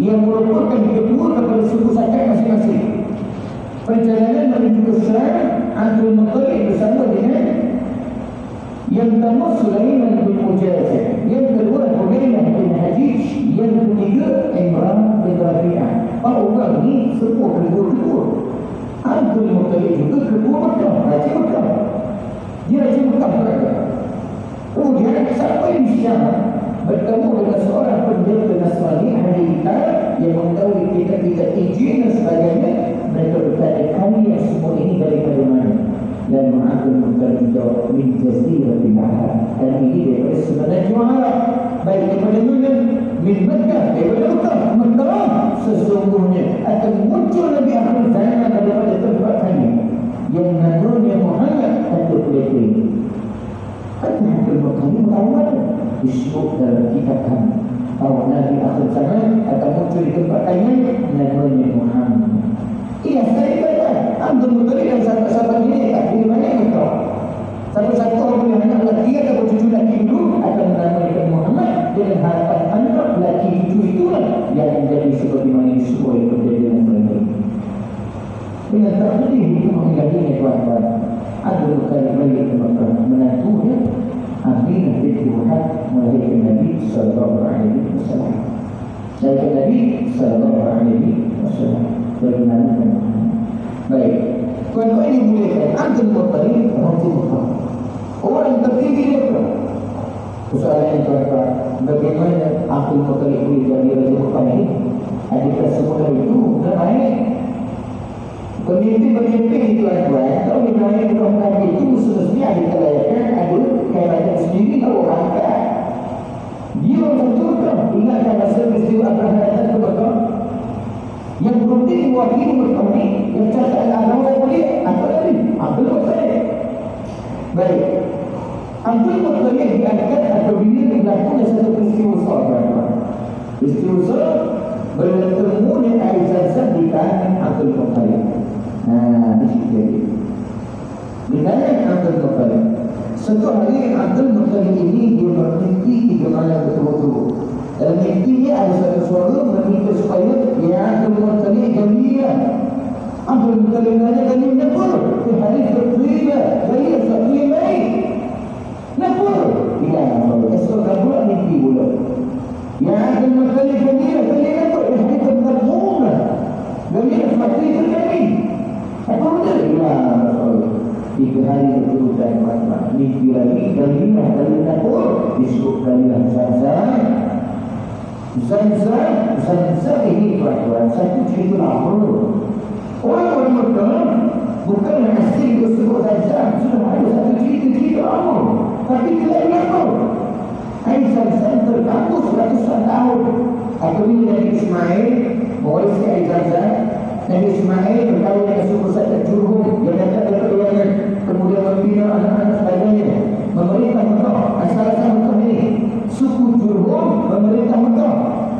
Yang merupakan ketua kepada suku sahabat masing-masing. Perjalanan menuju ke Syam Abdul Muttalib bersama dengan Yang pertama Sulaiman bin Mujazah Yang kedua Hudaymah bin Hajij. Yang ketiga Imran bin Rabi'ah. Para orang ini semua kedua-kedua Abdul Muttalib juga kedua Mekah Raja Mekah. Dia Raja Mekah berada. Kemudian sampai di Syam bertemu dengan seorang pendeta Nasrani ahli kitab yang mengetahui kitab-kitab Injil dan sebagainya. Mereka berkata kami yang semua ini daripada mana? Dan ma'akul mutar juga min jazirah bin. Dan ini daripada sebenarnya juara. Baik daripada mana? Min Mekah, daripada Mekah. Mekah sesungguhnya akan muncul lebih akhir zaman daripada tempat kami yang namanya Muhammad atau mereka ini. Hati-hati kami mengawal disebut dalam kitab kami. Bahawa Nabi akhir zaman akan muncul di tempat kami namanya Muhammad. Iya, saya kata Abdul Muttalib dan sahabat-sahabat ini tak di mana kita. Satu-satu orang punya anak lelaki atau cucu lelaki itu akan menamakan Muhammad dengan harapan anak lelaki cucu itulah yang menjadi seperti mana semua yang terjadi dengan mereka. Dengan terpedih itu menghindarinya tuan-tuan Berkali balik ke Mekah Menantunya Aminah binti Muhammad Melahirkan Nabi Sallallahu Alaihi Wasallam Melahirkan Nabi Sallallahu Alaihi Wasallam mana. Baik. Tuan-tuan ini bolehkan Abdul Muttalib Raja Mekah. Orang tertinggi dia tu. Persoalan tuan-tuan, bagaimana Abdul Muttalib boleh jadi Raja Mekah ini? Adakah semula itu bukan baik? Pemimpin-pemimpin itu tuan-tuan, kalau Ibrahim Rahman itu semestinya ada kelayakan, ada kelayakan sendiri kalau orang kan. Dia orang tentukan, ingatkan masa peristiwa Abraham datang ke Mekah. Yang berhenti mewakili Mekah ini, yang cakap Abraham boleh, apa lagi? Abdul Muttalib. Baik. Abdul Muttalib diangkat apabila berlakunya satu peristiwa besar tuan-tuan. Peristiwa besar bertemu dengan air zam di tangan Abdul Muttalib. Nah, di situ dia. Di tangan Abdul Muttalib. Satu hari Abdul Muttalib ini dia bermimpi tiga malam betul-betul. Dalam mimpi dia ada satu suara meminta supaya ya Abdul Muttalib gembira. Abdul Muttalib nanya gembira apa? Di hari berterima, saya satu baik. Kenapa? Dia esok kabur mimpi pula. Ya Abdul Muttalib gembira, saya kata di hari berterima. Gembira seperti itu Apa? Ya Rasulullah. Tiga hari berturut-turut mata. Mimpi lagi, gembira, kali dapur. Esok kali zam-zam. Zam-zam, zam-zam ini tuan-tuan. Satu cerita lama. Orang-orang Mekah bukan yang asli disebut zam-zam. Sudah ada satu cerita-cerita lama. Tapi tidak ada Air zam-zam terkampus ratusan tahun. Apabila Nabi Ismail mewarisi air zam-zam, Nabi Ismail berkahwin dengan suku Sadat Jurhum yang datang dari Keduangan. Kemudian membina anak-anak sebagainya. Memerintah Mekah. Asal-asal Mekah ini. Suku Jurhum memerintah Mekah.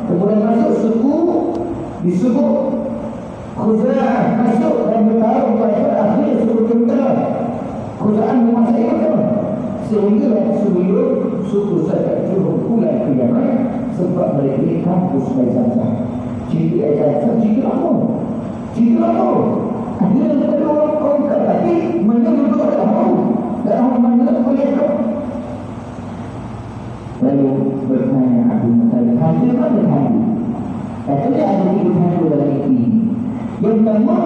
Kemudian masuk suku disebut Khuza'ah masuk dan bertaruh pada akhir suku tentera. Khuza'ah menguasai Mekah. Sehingga sebelum suku Sadat Jurhum pula ke Yaman sebab mereka kampus Aizazah. Cerita Aizazah cerita apa? Cerita apa? Dia daripada orang orang kata tapi menurut orang tahu dan orang mana boleh tahu. Lalu bertanya Abu Muttalib, hadir mana hadir? Katanya ada tiga hantu dalam ini. Yang pertama,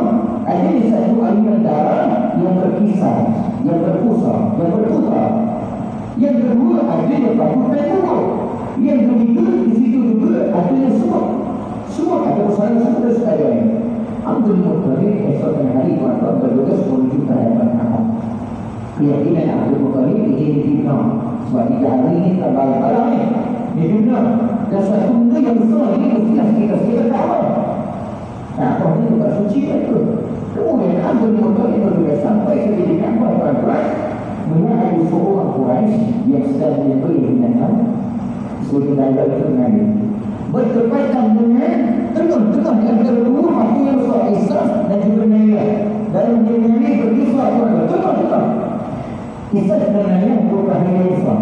ada satu aliran darah yang berkisar, yang berpusat, yang berputar. Yang kedua, ada yang bagus dan. Yang ketiga, di situ juga ada yang semua. Semua ada usaha semua dan sebagainya. Abdul Muttalib esok hari tuan-tuan bertugas menuju ke hadapan Allah. Keyakinan Abdul Muttalib ini difitnah. Sebab tiga hari ini tak balik-balik ni. Difitnah. Dan satu benda yang besar ini mestilah kita kita tahu. Nah, kau ini bukan suci itu. Kemudian Abdul Muttalib bertugas sampai ke kapal tuan-tuan. Melihat ada seorang Quraisy yang sedang menyembelih binatang. Sebagai daya itu Nabi berkaitan dengan tengah-tengah di antara dua mati yang besar Isaf dan juga Naya dalam dunia ini berkisah tengah-tengah Isaf dan Naya merupakan yang besar.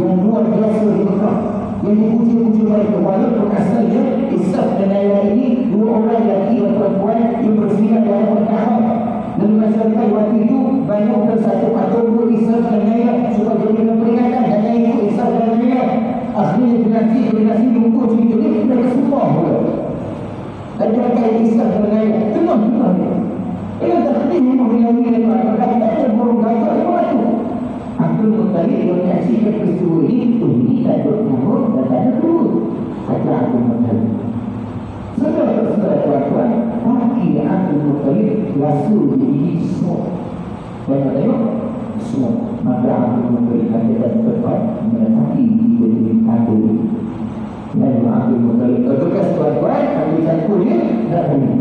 Yang luar biasa di Mekah. Yang dipuji-puji mereka walaupun asalnya Isaf dan Naya ini dua orang lelaki dan perempuan yang bersihkan dalam Mekah. Dan masyarakat waktu itu banyak bersatu atau dua Isaf dan Naya akhirnya generasi generasi lumpur cerita ni mereka semua pula. Dan dia akan kisah dengan tengah tengah ni ia tak penting memang ni dia tak ada burung gajah apa tu. Abdul Muttalib dia menyaksikan peristiwa ini tu ini tak ada nyamuk dan tak ada turut kata Abdul Muttalib Saudara-saudara tuan-tuan Kaki Abdul Muttalib Rasul di semua Banyak tengok Semua Maka Abdul Muttalib Ada dan tepat Dia ada Dan Abdul Muttalib Berbekas tuan-tuan Ambil campur dia Tak boleh.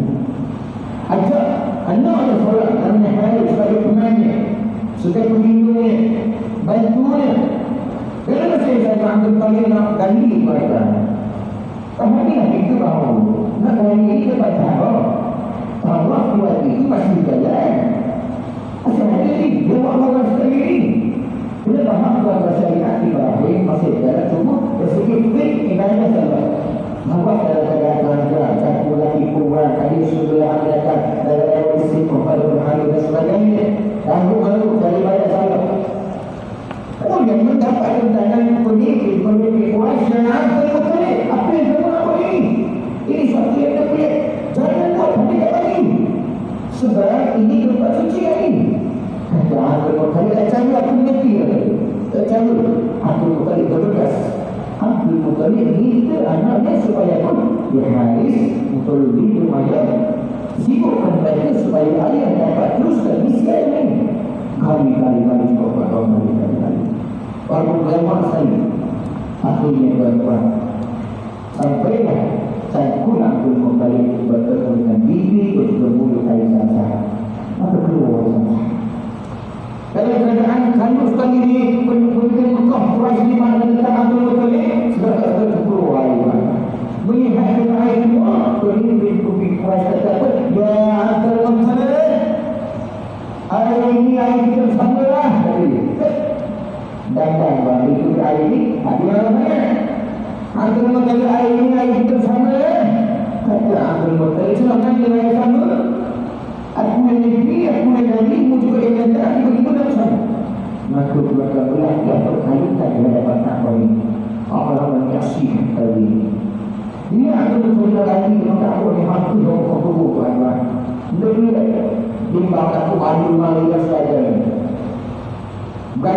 Ajak Anak solat Namanya Khalid sebagai temannya Sebagai pelindungnya Bantunya Kenapa saya saya Abdul Muttalib nak gali tuan-tuan Pahamilah itu bahawa Nak gali ini dapat Allah buat itu masih jalan Asal ada ni. Dia buat orang sendiri. Faham bahawa syariat kaya sahabat Bapak dalam keadaan pelanggaran Dan pula ikuran Tadi sudah adakan Dari Ewa Sipu Pada Tuhan dan sebagainya. Lalu lalu dari banyak sahabat Oh yang mendapat tentangan pemimpin Pemimpin kuasa Apa yang pelik? Apa yang kamu nak buat ini? Ini satu yang terpelik Jangan buat pelik lagi. Sebab ini tempat suci lagi Kata-kata kalau tak cari aku mengerti Tak cari. Aku kembali berdekas Abdul Muttalib minta anaknya supaya pun Dia Haris, Muttalib di rumah dia Sibukkan mereka supaya ayah dapat teruskan misi ayah ini. Kali-kali mari coba kau mari kali-kali Baru lewat saya Akhirnya tuan-tuan Sampai lah saya pun Abdul Muttalib bertemu dengan diri bertemu dengan ayah saya. Apa keluar sama dalam keadaan kandung sekali ini, penyukur-penyukur Mekah Quraish ini mana tentang Abdul Datang bantu kita air ini Hati orang ni? Aku nak kata air ini air kita sama eh? Kata aku nak kata Itu nak kata air sama. Aku yang negeri, aku yang negeri Aku juga yang negeri, aku juga yang negeri Maka keluarga pula Dia berkaitan dengan dapat tak kau ini Allah menyaksikan tadi ini akan bercerita lagi dengan tak boleh hantu dan kotor tuan-tuan Lebih baik aku malu-malu dan sebagainya Bukan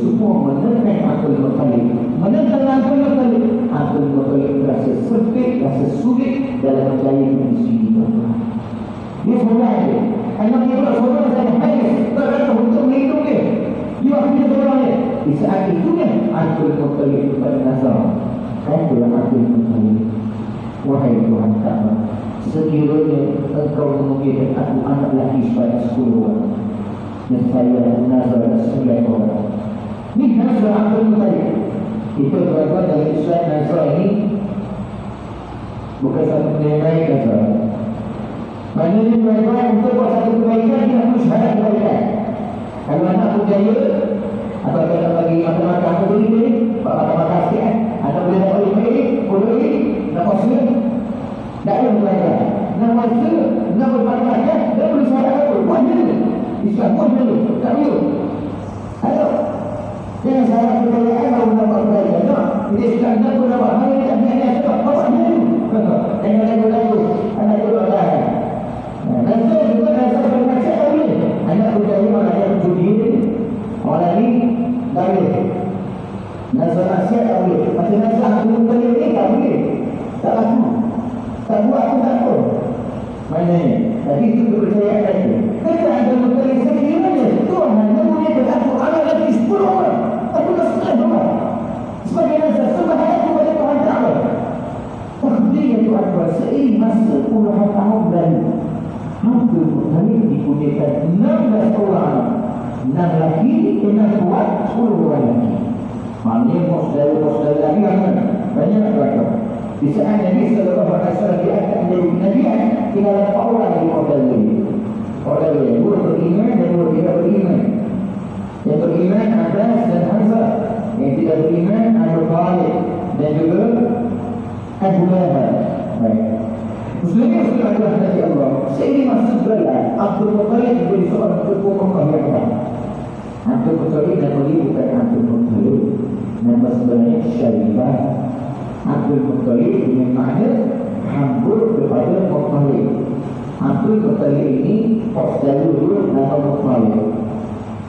semua menentang akal berkali Menentang akal berkali Akal berkali rasa sempit, rasa sulit dalam percaya diri sini Dia sebenarnya dia. Anak dia buat seorang saya hanya tak datang untuk melindung dia. Dia buat kita seorang dia. Di saat itu dia akal berkali kepada Nazar Kan dia akal berkali Wahai Tuhan Ta'ala Sekiranya engkau memungkinkan aku anak lelaki sebanyak 10 orang Dan saya bukan satu benda yang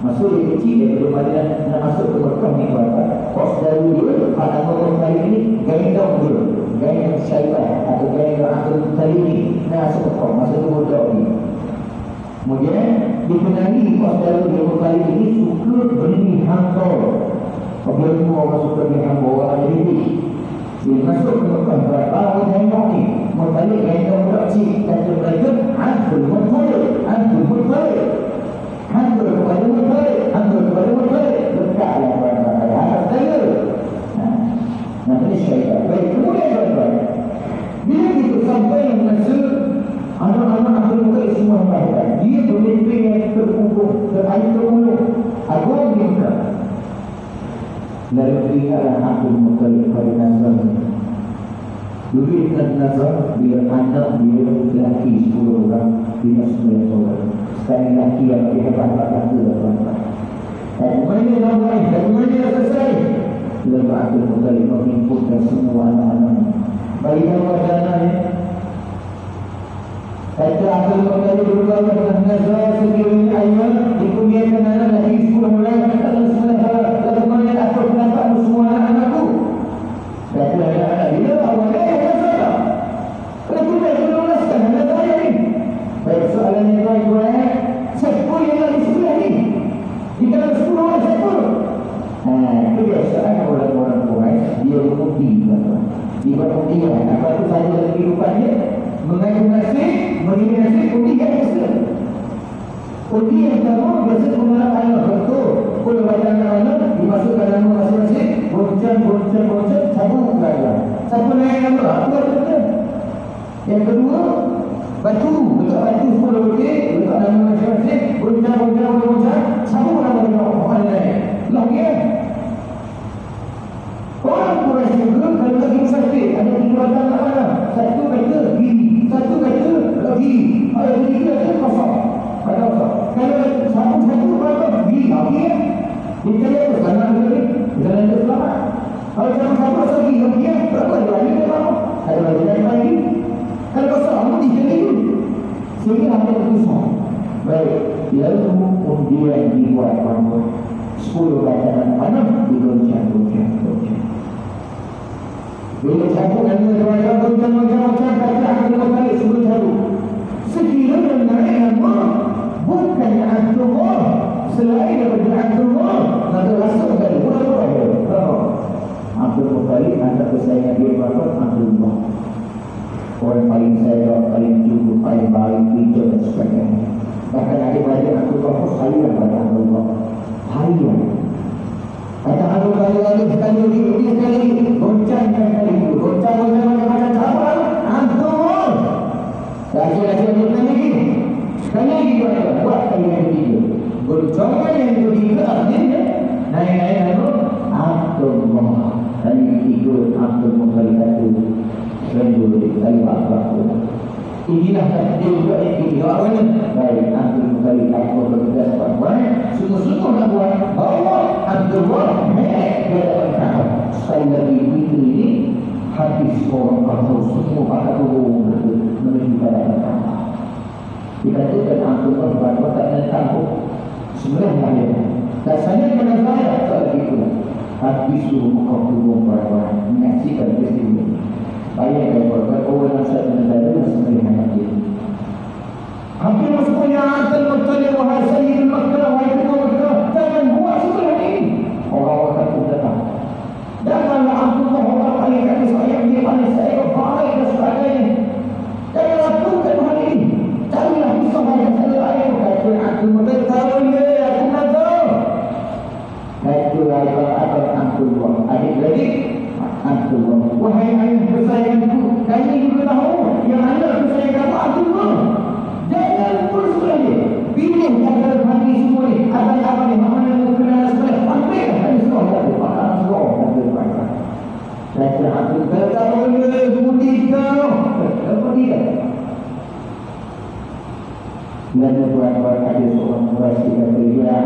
Masa dia kecil, dia belum ada nak masuk ke Mekah ni kuatkan. Kos dari dia, pada nombor kali ini, gendong dia. Gendong syaitan atau gendong atau tadi ini. Nah, sepertong. Masa tu bodoh ni. Kemudian, dikenali kos dari dia berkali ini, suka beli hangko. Kemudian, semua orang suka beli hantar Orang jadi. Dia masuk ke Mekah, berapa orang bila anak dia lelaki 10 orang bila 9 orang. Sekali lelaki yang dia dapat kata tuan dan mana dia dah dan mana dia selesai. Lepas tu kita lima dan semua anak-anak bagi dia buat jalan saya telah kata kali berdua dengan Nazar sendiri ayat dikumpulkan anak dari sepuluh mulai Kalau terus melihat kalau mana aku dapat semua anak-anakku. Saya telah kata dia awak kaya. Eh. dia berhenti dia. Berhenti kan lepas tu saya dalam kehidupan dia mengaku nasib mengaku nasib kundi kan biasa. Kundi yang pertama biasa mengalami ayam contoh kalau banyak nama dimasukkan nama masing-masing goncang goncang goncang siapa buka ayam siapa naik nama apa yang kedua batu. Betul batu 10 lebih seorang merasa kata Ya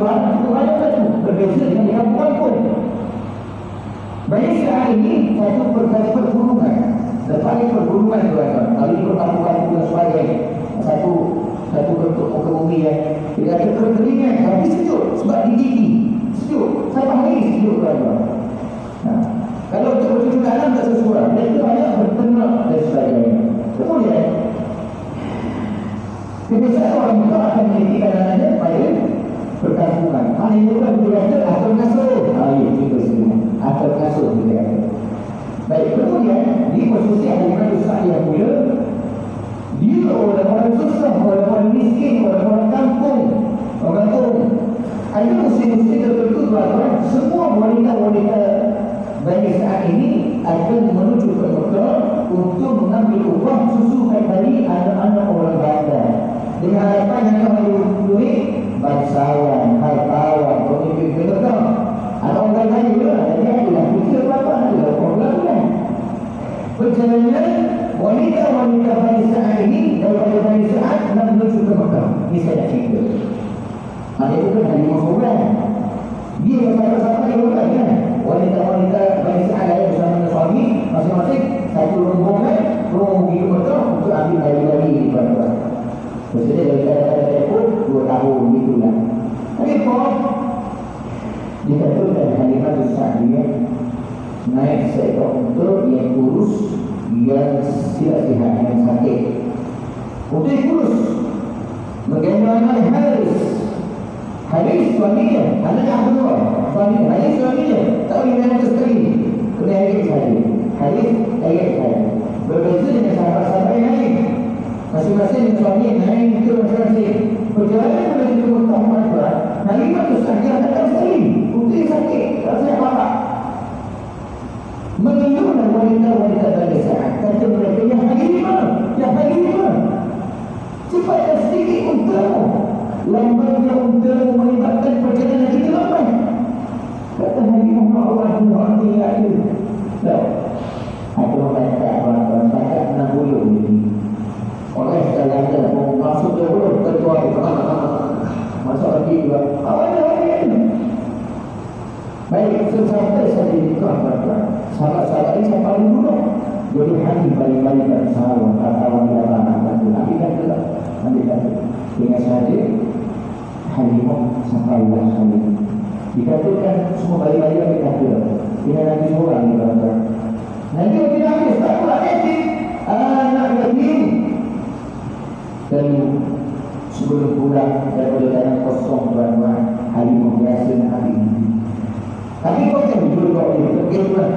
perempuan itu ayat satu berbeza dengan yang bukan pun. Banyak sekali ini satu perkara perburuan. Depannya perburuan itu ada. Kali pertemuan itu sesuai satu satu bentuk ekonomi ya. Tidak ada kerentingan, tapi sejuk sebab di gigi. Sejuk, sampai hari ini sejuk tuan Nah, kalau untuk menuju ke tak sesuai, dan itu banyak bertenang dan sebagainya. Kemudian, ya? kebiasaan orang itu akan menjadi kadang Ini saya nak cerita. Ada bukan ada lima. Dia yang saya bersama dia bukan kan? Wanita-wanita bagi ada ayah bersama dengan suami masing-masing satu rumah kan? Rumah pergi ke untuk ambil bayi-bayi di bawah. Maksudnya dari kata-kata pun dua tahun itulah. Tapi pun dikatakan hari-hari saat dia naik seekor alif ayat ayat berbeza dengan sahabat-sahabat yang lain. Masing-masing yang suami yang lain itu masing-masing. Perjalanan menuju ke Muntah Umar Ibrah Nabi Ibrah itu sahaja tak ada sekali putih sakit tak sehat apa. Menunjukkan wanita-wanita tak ada kata mereka yang hari lima yang hari lima. Cepat dan sedikit untamu. Lambatnya untamu melibatkan perjalanan kita lambat. Kata Nabi Muhammad Allah Muhammad Allah Muhammad Allah Sampai sendiri. Dikatakan semua bayi-bayi yang kita ada. Dengan nanti seorang di dalam perang. Nanti kita ada, tak pula nanti. Anak ah, lagi. dan sebelum pulang daripada tanah kosong tuan-tuan, hari membiasa dan hari ini. Tapi kau jangan jujur kau ini, kau kira pulang.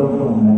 go from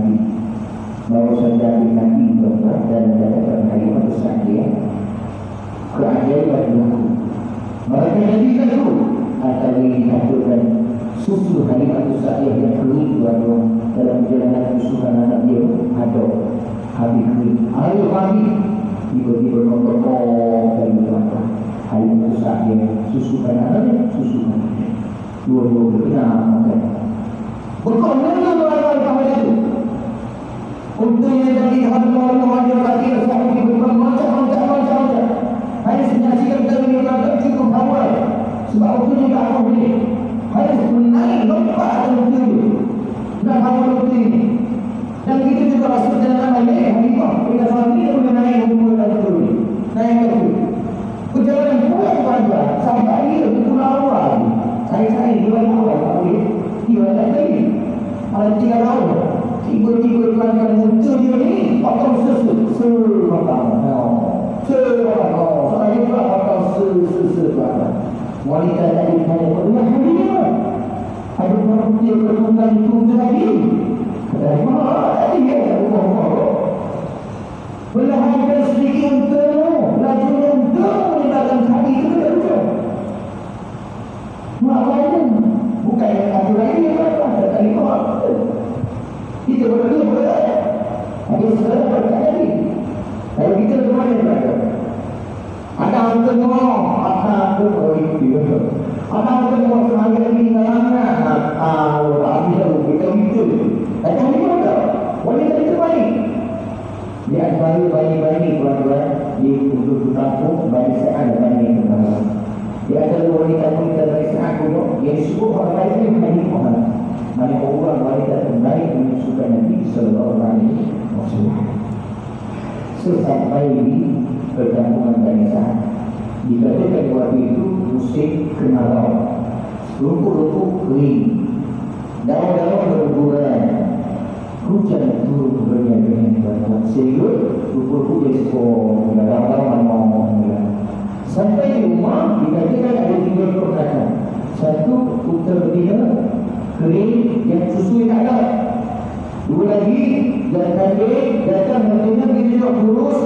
sesampai di perkampungan Baisa. Dikatakan waktu itu musim kemarau, rumput-rumput kering, Dios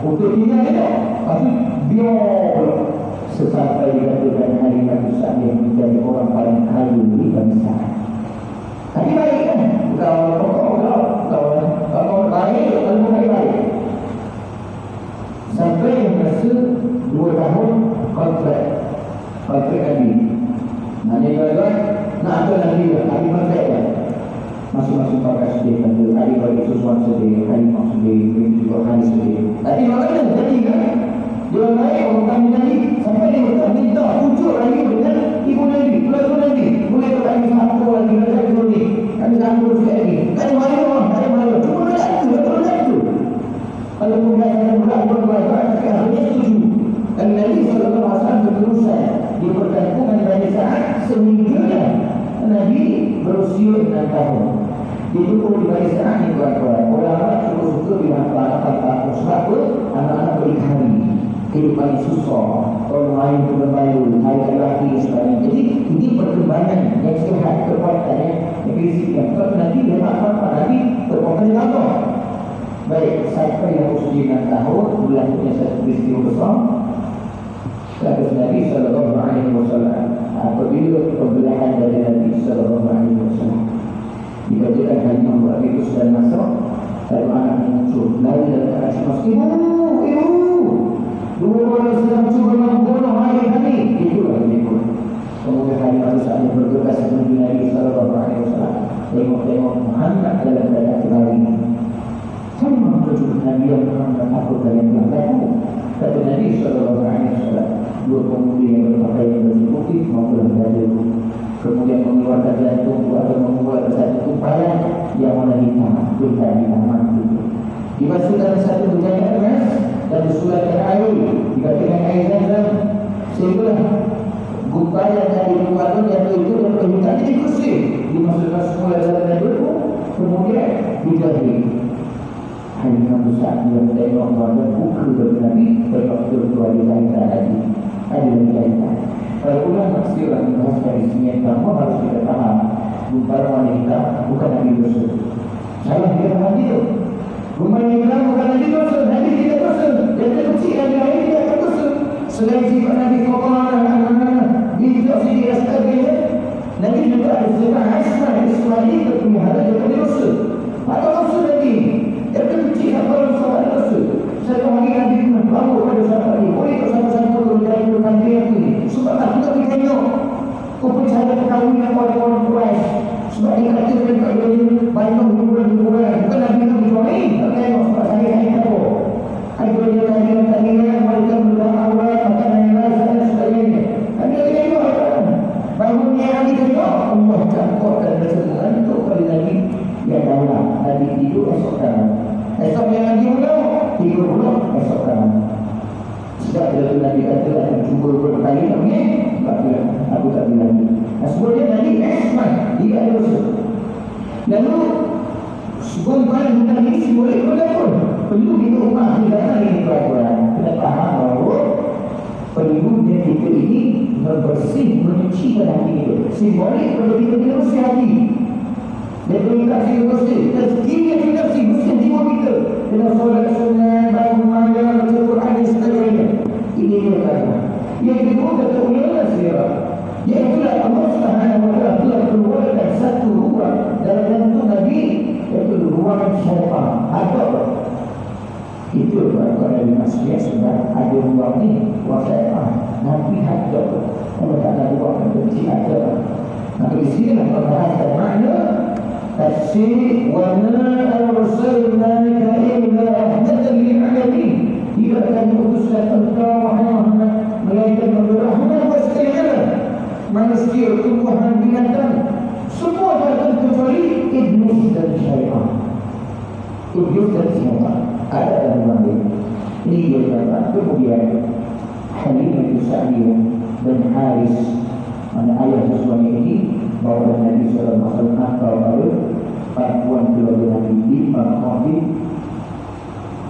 Untuk dari Syumas ibu ibu dua orang sedang cuba membunuh hari hari itulah ibu kemudian Halimah saatnya bergegas menuju Nabi Sallallahu Alaihi Wasallam tengok-tengok Muhammad dalam keadaan lari Halimah berjumpa Nabi yang takut dan yang belakang kata Nabi Sallallahu Alaihi Wasallam dua pemuda yang berpakaian baju putih maupun dada kemudian mengeluarkan jantung atau membuat satu kumpalan yang warna hitam hitam hitam dimasukkan satu bejana emas dan disulatkan air. Dikatakan air zam sehingga gumpalan dari kumpalan jatuh itu dan hitam jadi bersih. Dimasukkan semula dalam dada kemudian dijahit hanya besar. Dia tengok wajah buku dari Nabi tengok kedua dia kaitan lagi. Ada yang kaitan kalau ulama istilah membahas dari sini yang pertama harus kita paham bukan wanita bukan Nabi Rasul. Saya dia itu Rasul selain sifat Nabi Qur'an Sebelum pada tentang ini Boleh. Boleh pun Perlu kita rumah Kita ini tuan-tuan. Kita faham bahawa Perlunya kita ini Membersih Menyucikan hati kita. Simbolik Perlu kita bersih hati. Dia kasih bersih Tazkiyah fi nafsi Bersih jiwa kita. Dengan solat sunnah Bangun malam Baca Quran dan sebagainya. Ini dia kata Yang kedua kata ulama sirah Iaitulah Allah ta'ala telah keluarkan satu ruang dalam bentuk Nabi buat syaitan ada itu buat dari masjid sebab ada buat ni buat syaitan nanti ada kalau tak ada buat nanti ada nanti di sini lah nak berbahas dan makna Tafsir wa arsalnaka illa rahmatan lil alamin. Ia akan diutuskan kepada Muhammad mereka memberi rahmat dan segala manusia tumbuhan binatang. Semua tak terkecuali iblis dan syaitan iblis dan syaitan ada dalam mandi ini kata kemudian Halimah Yusa'iyah dan Haris mana ayah suami ini bawa Nabi Sallallahu Alaihi Wasallam bawa perempuan keluarga Nabi di Makmudi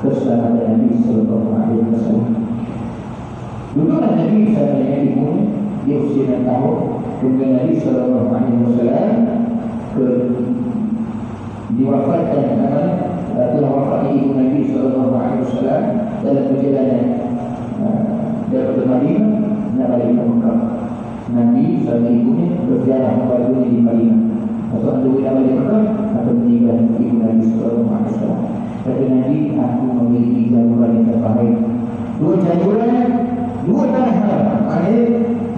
keselamatan Nabi Wasallam. Dulu Nabi Sallallahu Alaihi Wasallam dia usia enam tahun kemudian Nabi Wasallam ke diwafatkan telah wafatnya ibu Nabi Wasallam dalam perjalanan uh, daripada Madinah nak balik ke Mekah. Nabi sama ibunya berziarah kepada di Madinah. Masa ada nak balik Mekah, maka meninggal ibu Nabi Wasallam. Kata Nabi, aku memiliki jamuran yang terbaik. Dua jamuran, dua tanah haram. Maksudnya,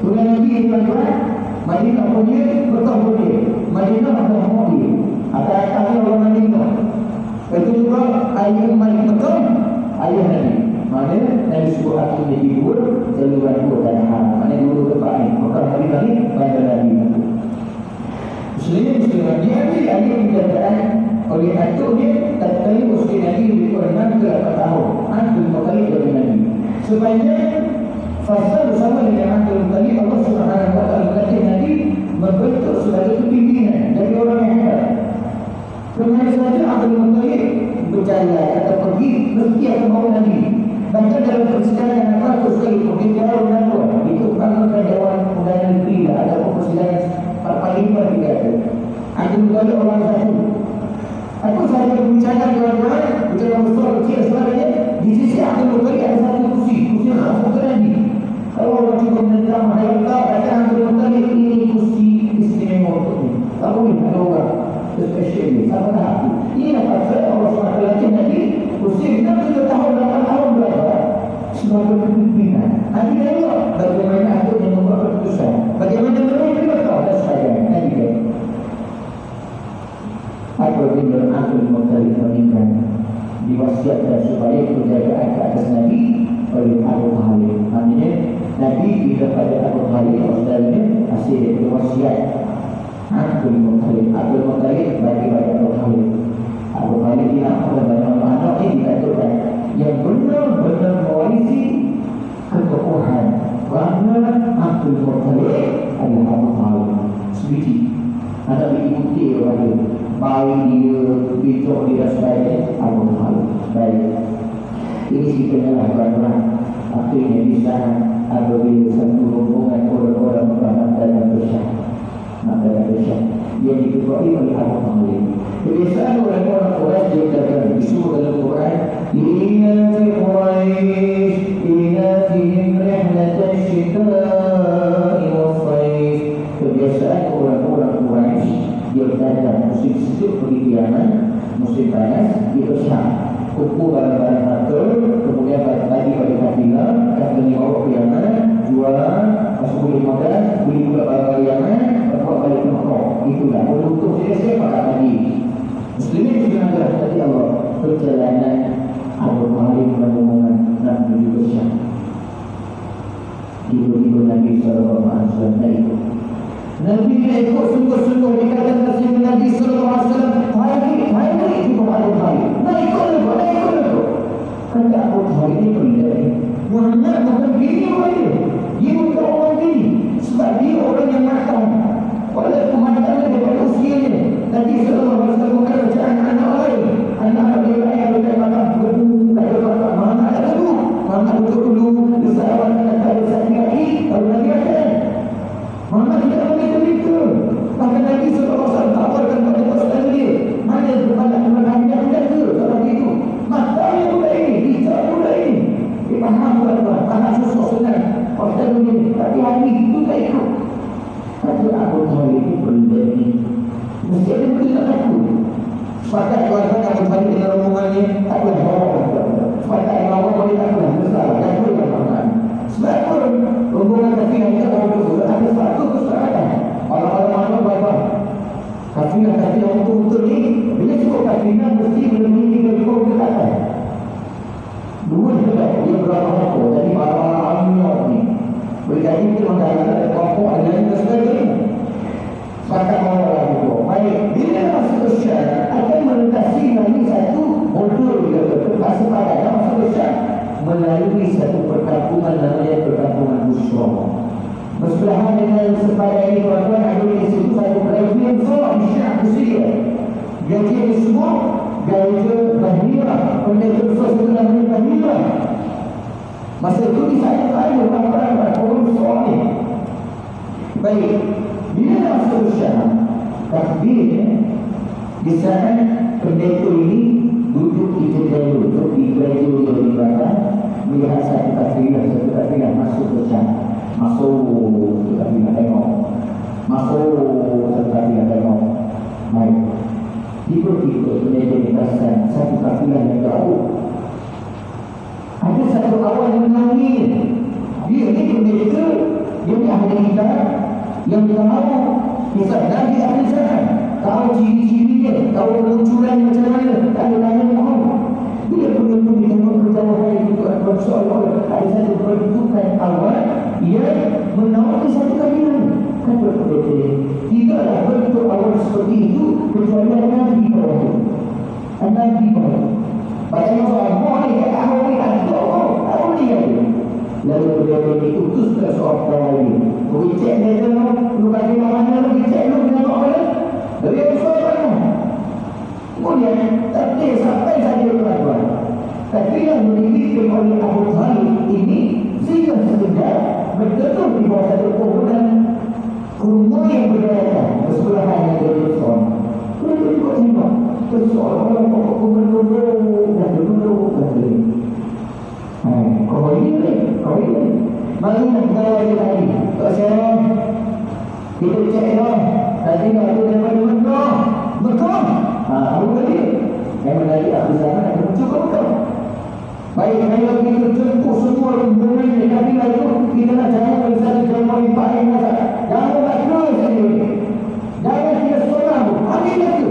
Tuhan Nabi yang tuan-tuan, Madinah punya, Mekah punya. Madinah adalah Mu'li. Atas-atasnya orang Madinah. Itu juga ayah Malik Mekah, ayah Nabi. Maknanya Nabi sebut aku menjadi dua, jaluran dua tanah haram. Maknanya dua tempat ni. Mekah Madinah ni, Madinah Nabi. Muslimin Muslimat dia ambil ayat kenyataan oleh atuk dia tak kali Muslim Nabi lebih kurang 6 ke 8 tahun Abdul Muttalib dari Nabi sepanjang fasa bersama dengan Abdul Muttalib Allah Subhanahu Wa Taala berkata Nabi membentuk sebagai pimpinan dari orang yang hebat kemana saja Abdul Muttalib berjaya atau pergi mesti akan bawa Nabi Bahkan dalam persidangan yang apa sekali Mungkin jauh dan luar. Itu bukan kerajaan Perdana negeri lah Ada persidangan Paling tidak ada Ada juga orang satu. Aku saya berbicara tuan-tuan Bicara besar kecil sebenarnya Di sisi Abdul Muttalib ada satu kursi Kursi yang untuk Nabi Kalau orang cuba menentang Hayat Allah Mengatakan ada kelompok ada yang sebagainya. Sepakat orang-orang itu. Baik, bila masuk ke Syar akan melintasi lagi satu bodoh dia betul. Masuk pada masuk ke Syar melalui satu perkampungan namanya perkampungan Busra. Bersebelahan dengan sepadan ini tuan-tuan ada di situ satu yang besar di Syria. Gaji yang disebut Gaji Bahira. Pendeta besar itu namanya Bahira. Masa itu di sana ada orang-orang orang besar ni. Baik, bila Syekh, takbir di sana pendeta ini duduk di tepi value Tepi value dia di belakang Melihat satu kafilah Satu kafilah masuk ke Syam Masuk Satu kafilah tengok. Masuk Satu kafilah tengok. Baik. Tiba-tiba Mereka dikasihkan Satu kafilah yang jauh satu awal yang menangis. Dia ni mereka Dia ni ahli kita Yang tahu. Kisah Nabi ahli zaman Tahu ciri-ciri dia. Tahu kemunculan macam mana. Kalau tanya tahu. Bila punya pun dia tengok kejauhan itu Tuan seolah ada satu peruntukan awal Yang menawarkan satu kabilan Kata kata Tidaklah bentuk awal seperti itu Kecuali Nabi itu Nabi bawah Banyak orang Mohon ni kata awal ni Tak tahu Tahu dia Lalu dia ke seorang lagi Pergi cek dia tu Lu kata mana Pergi cek lu Dia tengok apa Dari yang seorang Kemudian tapi sampai saja tuan-tuan Tapi yang dimiliki oleh Abu Talib ini Sehingga sekedar Berteduh di bawah satu pohonan Rumah yang berdaya Bersebelahan yang berdeson Mereka juga tengok Seseorang pokok gubernur Dan gubernur Kata dia Kau ini Kau ini Mari nak kaya dia tadi Tak saya Kita cek lah Tadi nak ada daripada Mekah Mekah Ha, Abu Talib Memang dari Abu Zaman muncul ke Mekah Baik, kalau kita jemput semua rombongan yang kami itu Kita nak jangan bagi satu jemput lipat yang masa Jangan nak terus saja Jangan kita seorang Ambil lagi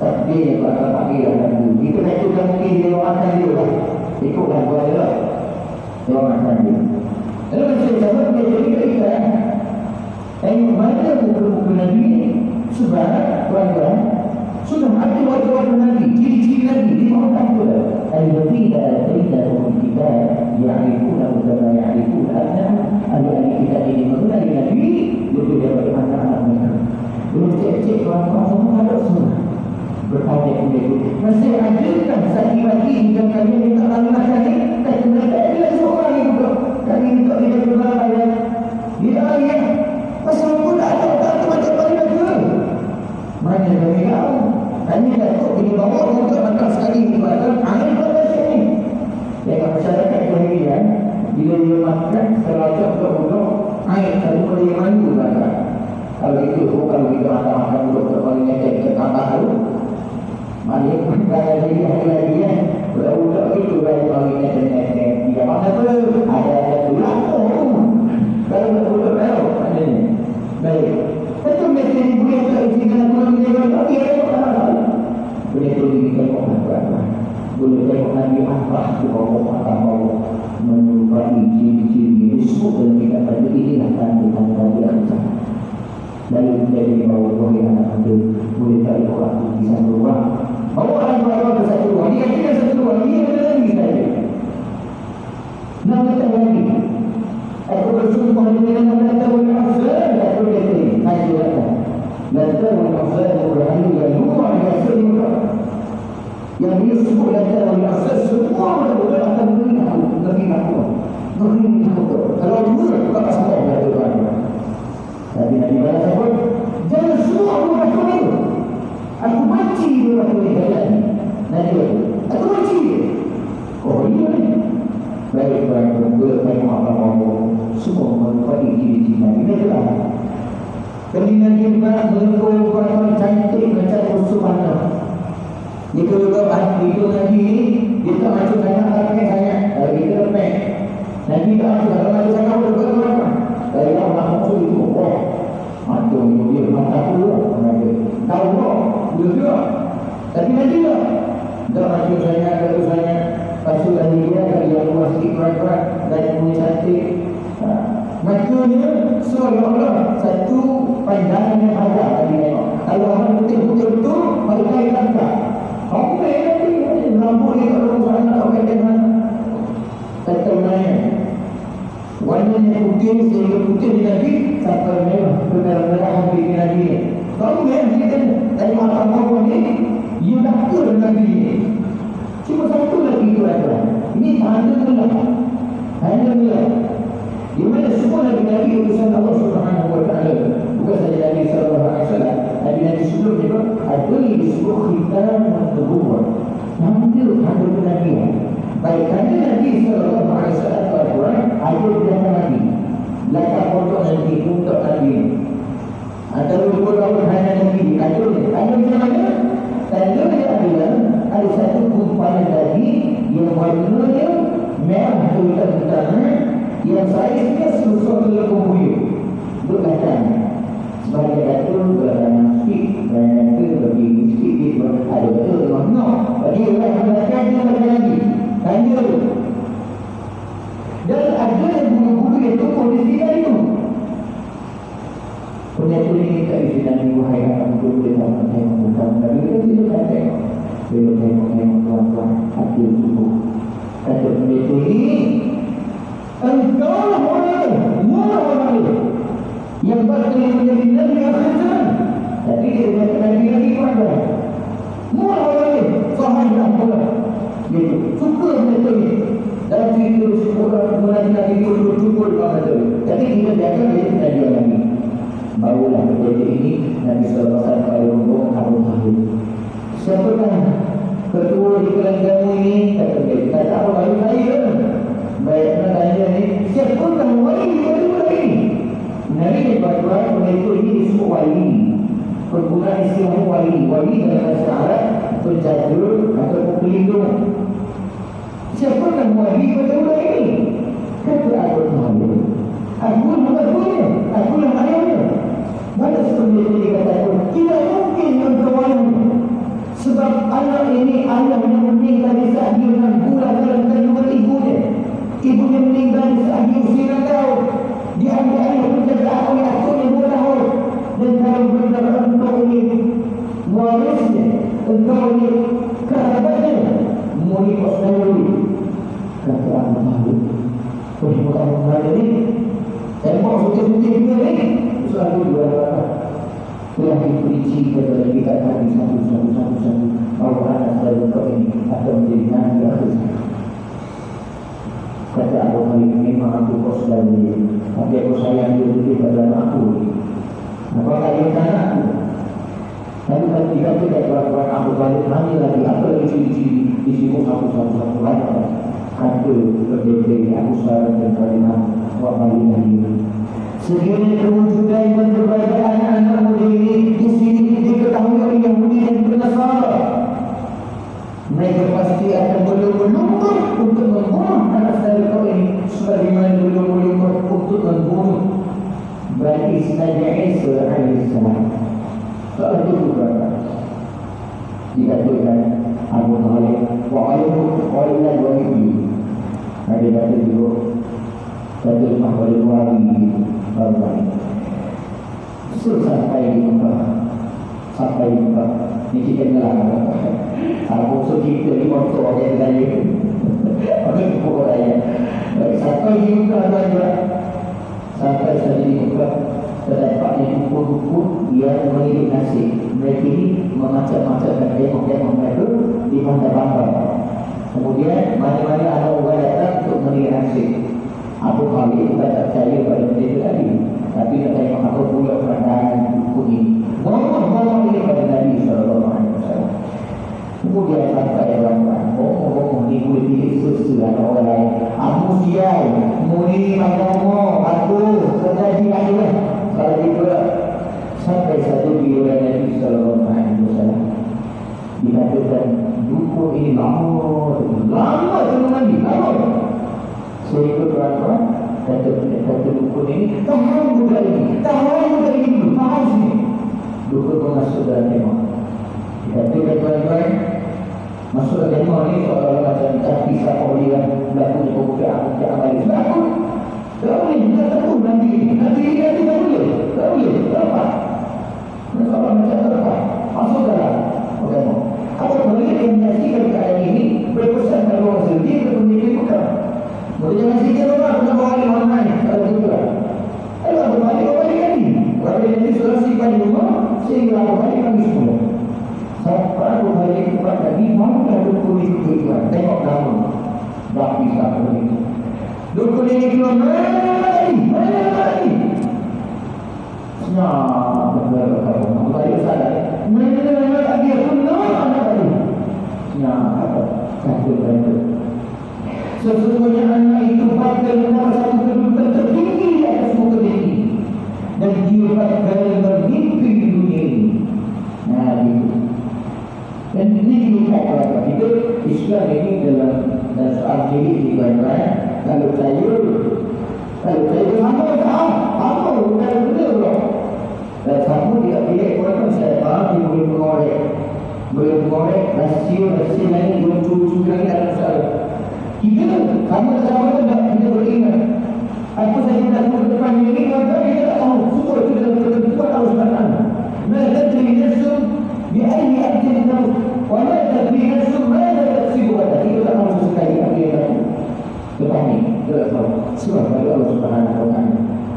Tapi yang kata panggil lah Kita nak ikutkan mungkin dia orang akan dia lah ikutlah kepada Allah. Selamat pagi. Lalu saya sama dia lah. jadi kita. Eh, mana buku-buku Nabi ini? Sebab, tuan-tuan, sudah ada wajah-wajah Nabi, ciri-ciri Nabi, dia mahu tak pula. Al-Fatihah, Al-Fatihah, Al-Fatihah, Ya'ifulah, Al-Fatihah, Ya'ifulah, Al-Fatihah, kita ini mengenai Nabi, betul dia bagaimana Allah mengenai. Belum cek-cek, tuan-tuan, semua ada semua bertanya kepada itu masih adakah satu lagi yang kalian minta Allah kali kata mereka Warnanya Merah tulisan utama Yang saiznya sesuatu lebih buyuk Berkatan sebagai datul berada sikit dan datul bagi sikit ada betul memang no bagi orang yang melakukan dia lagi tanya dan ada yang bulu-bulu yang tumpul di sekitar itu Penyatul ini tak isi dan ibu hai akan boleh dapat tengok bukan tapi kita tidak nak tengok bila tengok-tengok kata ciri-ciri Di sini aku satu-satu lain aku sekarang dan kalimah Wa lagi Sekiranya Ini kita ngelang Aku so kita ni motor yang saya Aku pukul raya Sampai di Mekah saja Sampai saja di Mekah Terdapat di rumput-rumput Yang menghidup nasi. Mereka ini memacam-macamkan Tengok-tengok mereka Di pantai-pantai Kemudian mana-mana ada orang datang Untuk menghidup nasi. Kali bukan tak percaya pada mereka tadi Tapi nak tengok apa pula pandangan buku ini pada Nabi SAW Kemudian sampai orang-orang Ngomong-ngomong ni boleh pilih susu ada orang lain. Aku sial Muni ngomong Aku Kerja di aku lah Kalau lah Sampai satu di oleh Nabi SAW Dikatakan Duku ini lama Lama sebelum Nabi Lama. Sehingga tuan-tuan Kata kata dukun ini Tahan juga ini Tahan juga ini Tahan sini. Dukun masuk dalam tema Kata tuan-tuan Dalam tema ni Seolah-olah macam Tapi boleh yang Berlaku di buku Aku tak amal ini Berlaku Tak boleh Tak tahu nanti Nanti nanti tak boleh. Tak boleh. Tak apa Masalah macam apa Masuk dalam. Okey Apa boleh menyaksikan keadaan ini? Berpesan kepada orang sendiri Berpemimpin bukan Boleh jangan sikit orang Nak balik orang lain. Kalau gitu lah. Ayo aku balik Aku balik lagi. Kalau dia nanti sudah simpan di rumah Sehingga aku balik aku balik Bukan lagi Mau dah dukun tujuan Tengok nama Dah bisa itu Dukun ini keluar lagi Mana lagi Senyap Benar kata Aku balik sadar lagi Aku nak anak tadi. Senyap kata Satu benda Sesungguhnya anak itu bakal mendapat satu kedudukan tertinggi di atas muka ini Dan dia bakal Islam ini dalam dan soal diri di bahan Kalau saya Kalau saya sama tak Apa bukan benda Dan sama dia pilih Kalau saya faham dia boleh mengorek. Boleh mengorek Rahsia-rahsia lain Boleh cucu lagi dalam soal Kita sama tak Kita beringat. Apa saya nak depan ini kita tak tahu? Semua kita dah bertani tidak tahu semua kepada Allah Subhanahu wa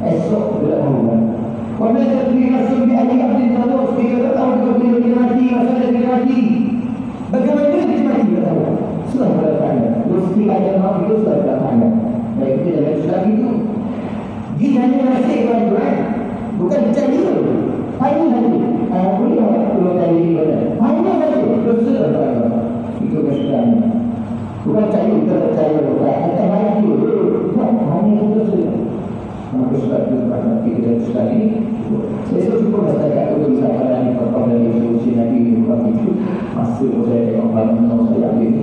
esok tidak tahu kan kalau dia terdiri langsung di adik abdin tadus dia tahu dia tidak mati masa dia bagaimana dia tidak mati tidak tahu semua kepada tanya mesti ajar maaf itu sudah tidak tanya baik itu dan itu lagi itu dia hanya masih ikan Tuhan bukan bercanda itu hanya hanya Ayah pun tadi keluar dari ibadah Hanya saja, itu sudah Itu kesedaran Bukan cahaya, kita percaya Bukan, kita Maka sebab itu pada kita sekarang ini Saya cukup kata kat tu Bisa pada ni Bapak dari solusi Nabi Bukan itu Masa saya tengok Bangun saya ambil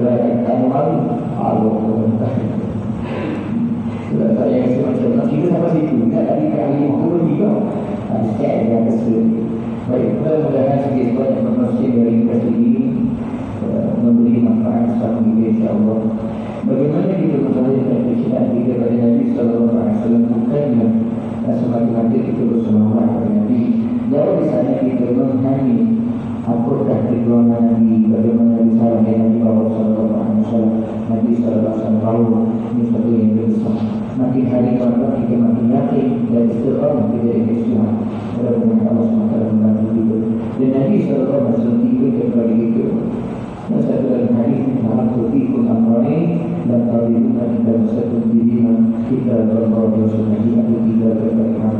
Berada kamu malu Allah Sebab saya yang semacam Kita sampai situ Kita tadi kali Mungkin juga Ada sikit yang kesel Baik, mudah-mudahan sedikit banyak informasi dari kes ini uh, memberi manfaat satu ini insyaAllah. Bagaimana kita memperoleh kepercayaan kita kepada Nabi Sallallahu Alaihi Wasallam bukannya uh, semakin nanti kita kepada Nabi. Di sana kita memahami apakah tujuan Nabi, bagaimana risalah yang Nabi bawa Sallallahu Alaihi Wasallam. Nabi Sallallahu Alaihi Wasallam ini satu yang besar. Makin hari makin kita makin yakin dan istiqamah kita yang Islam. Mudah-mudahan Allah SWT Dan Nabi SAW tiga kepada kita Dan satu dalam hadis Maha Tufiqul Amrani Dan Tabi'una dan satu diriman Kita dosa Nabi Atau kita berkaitan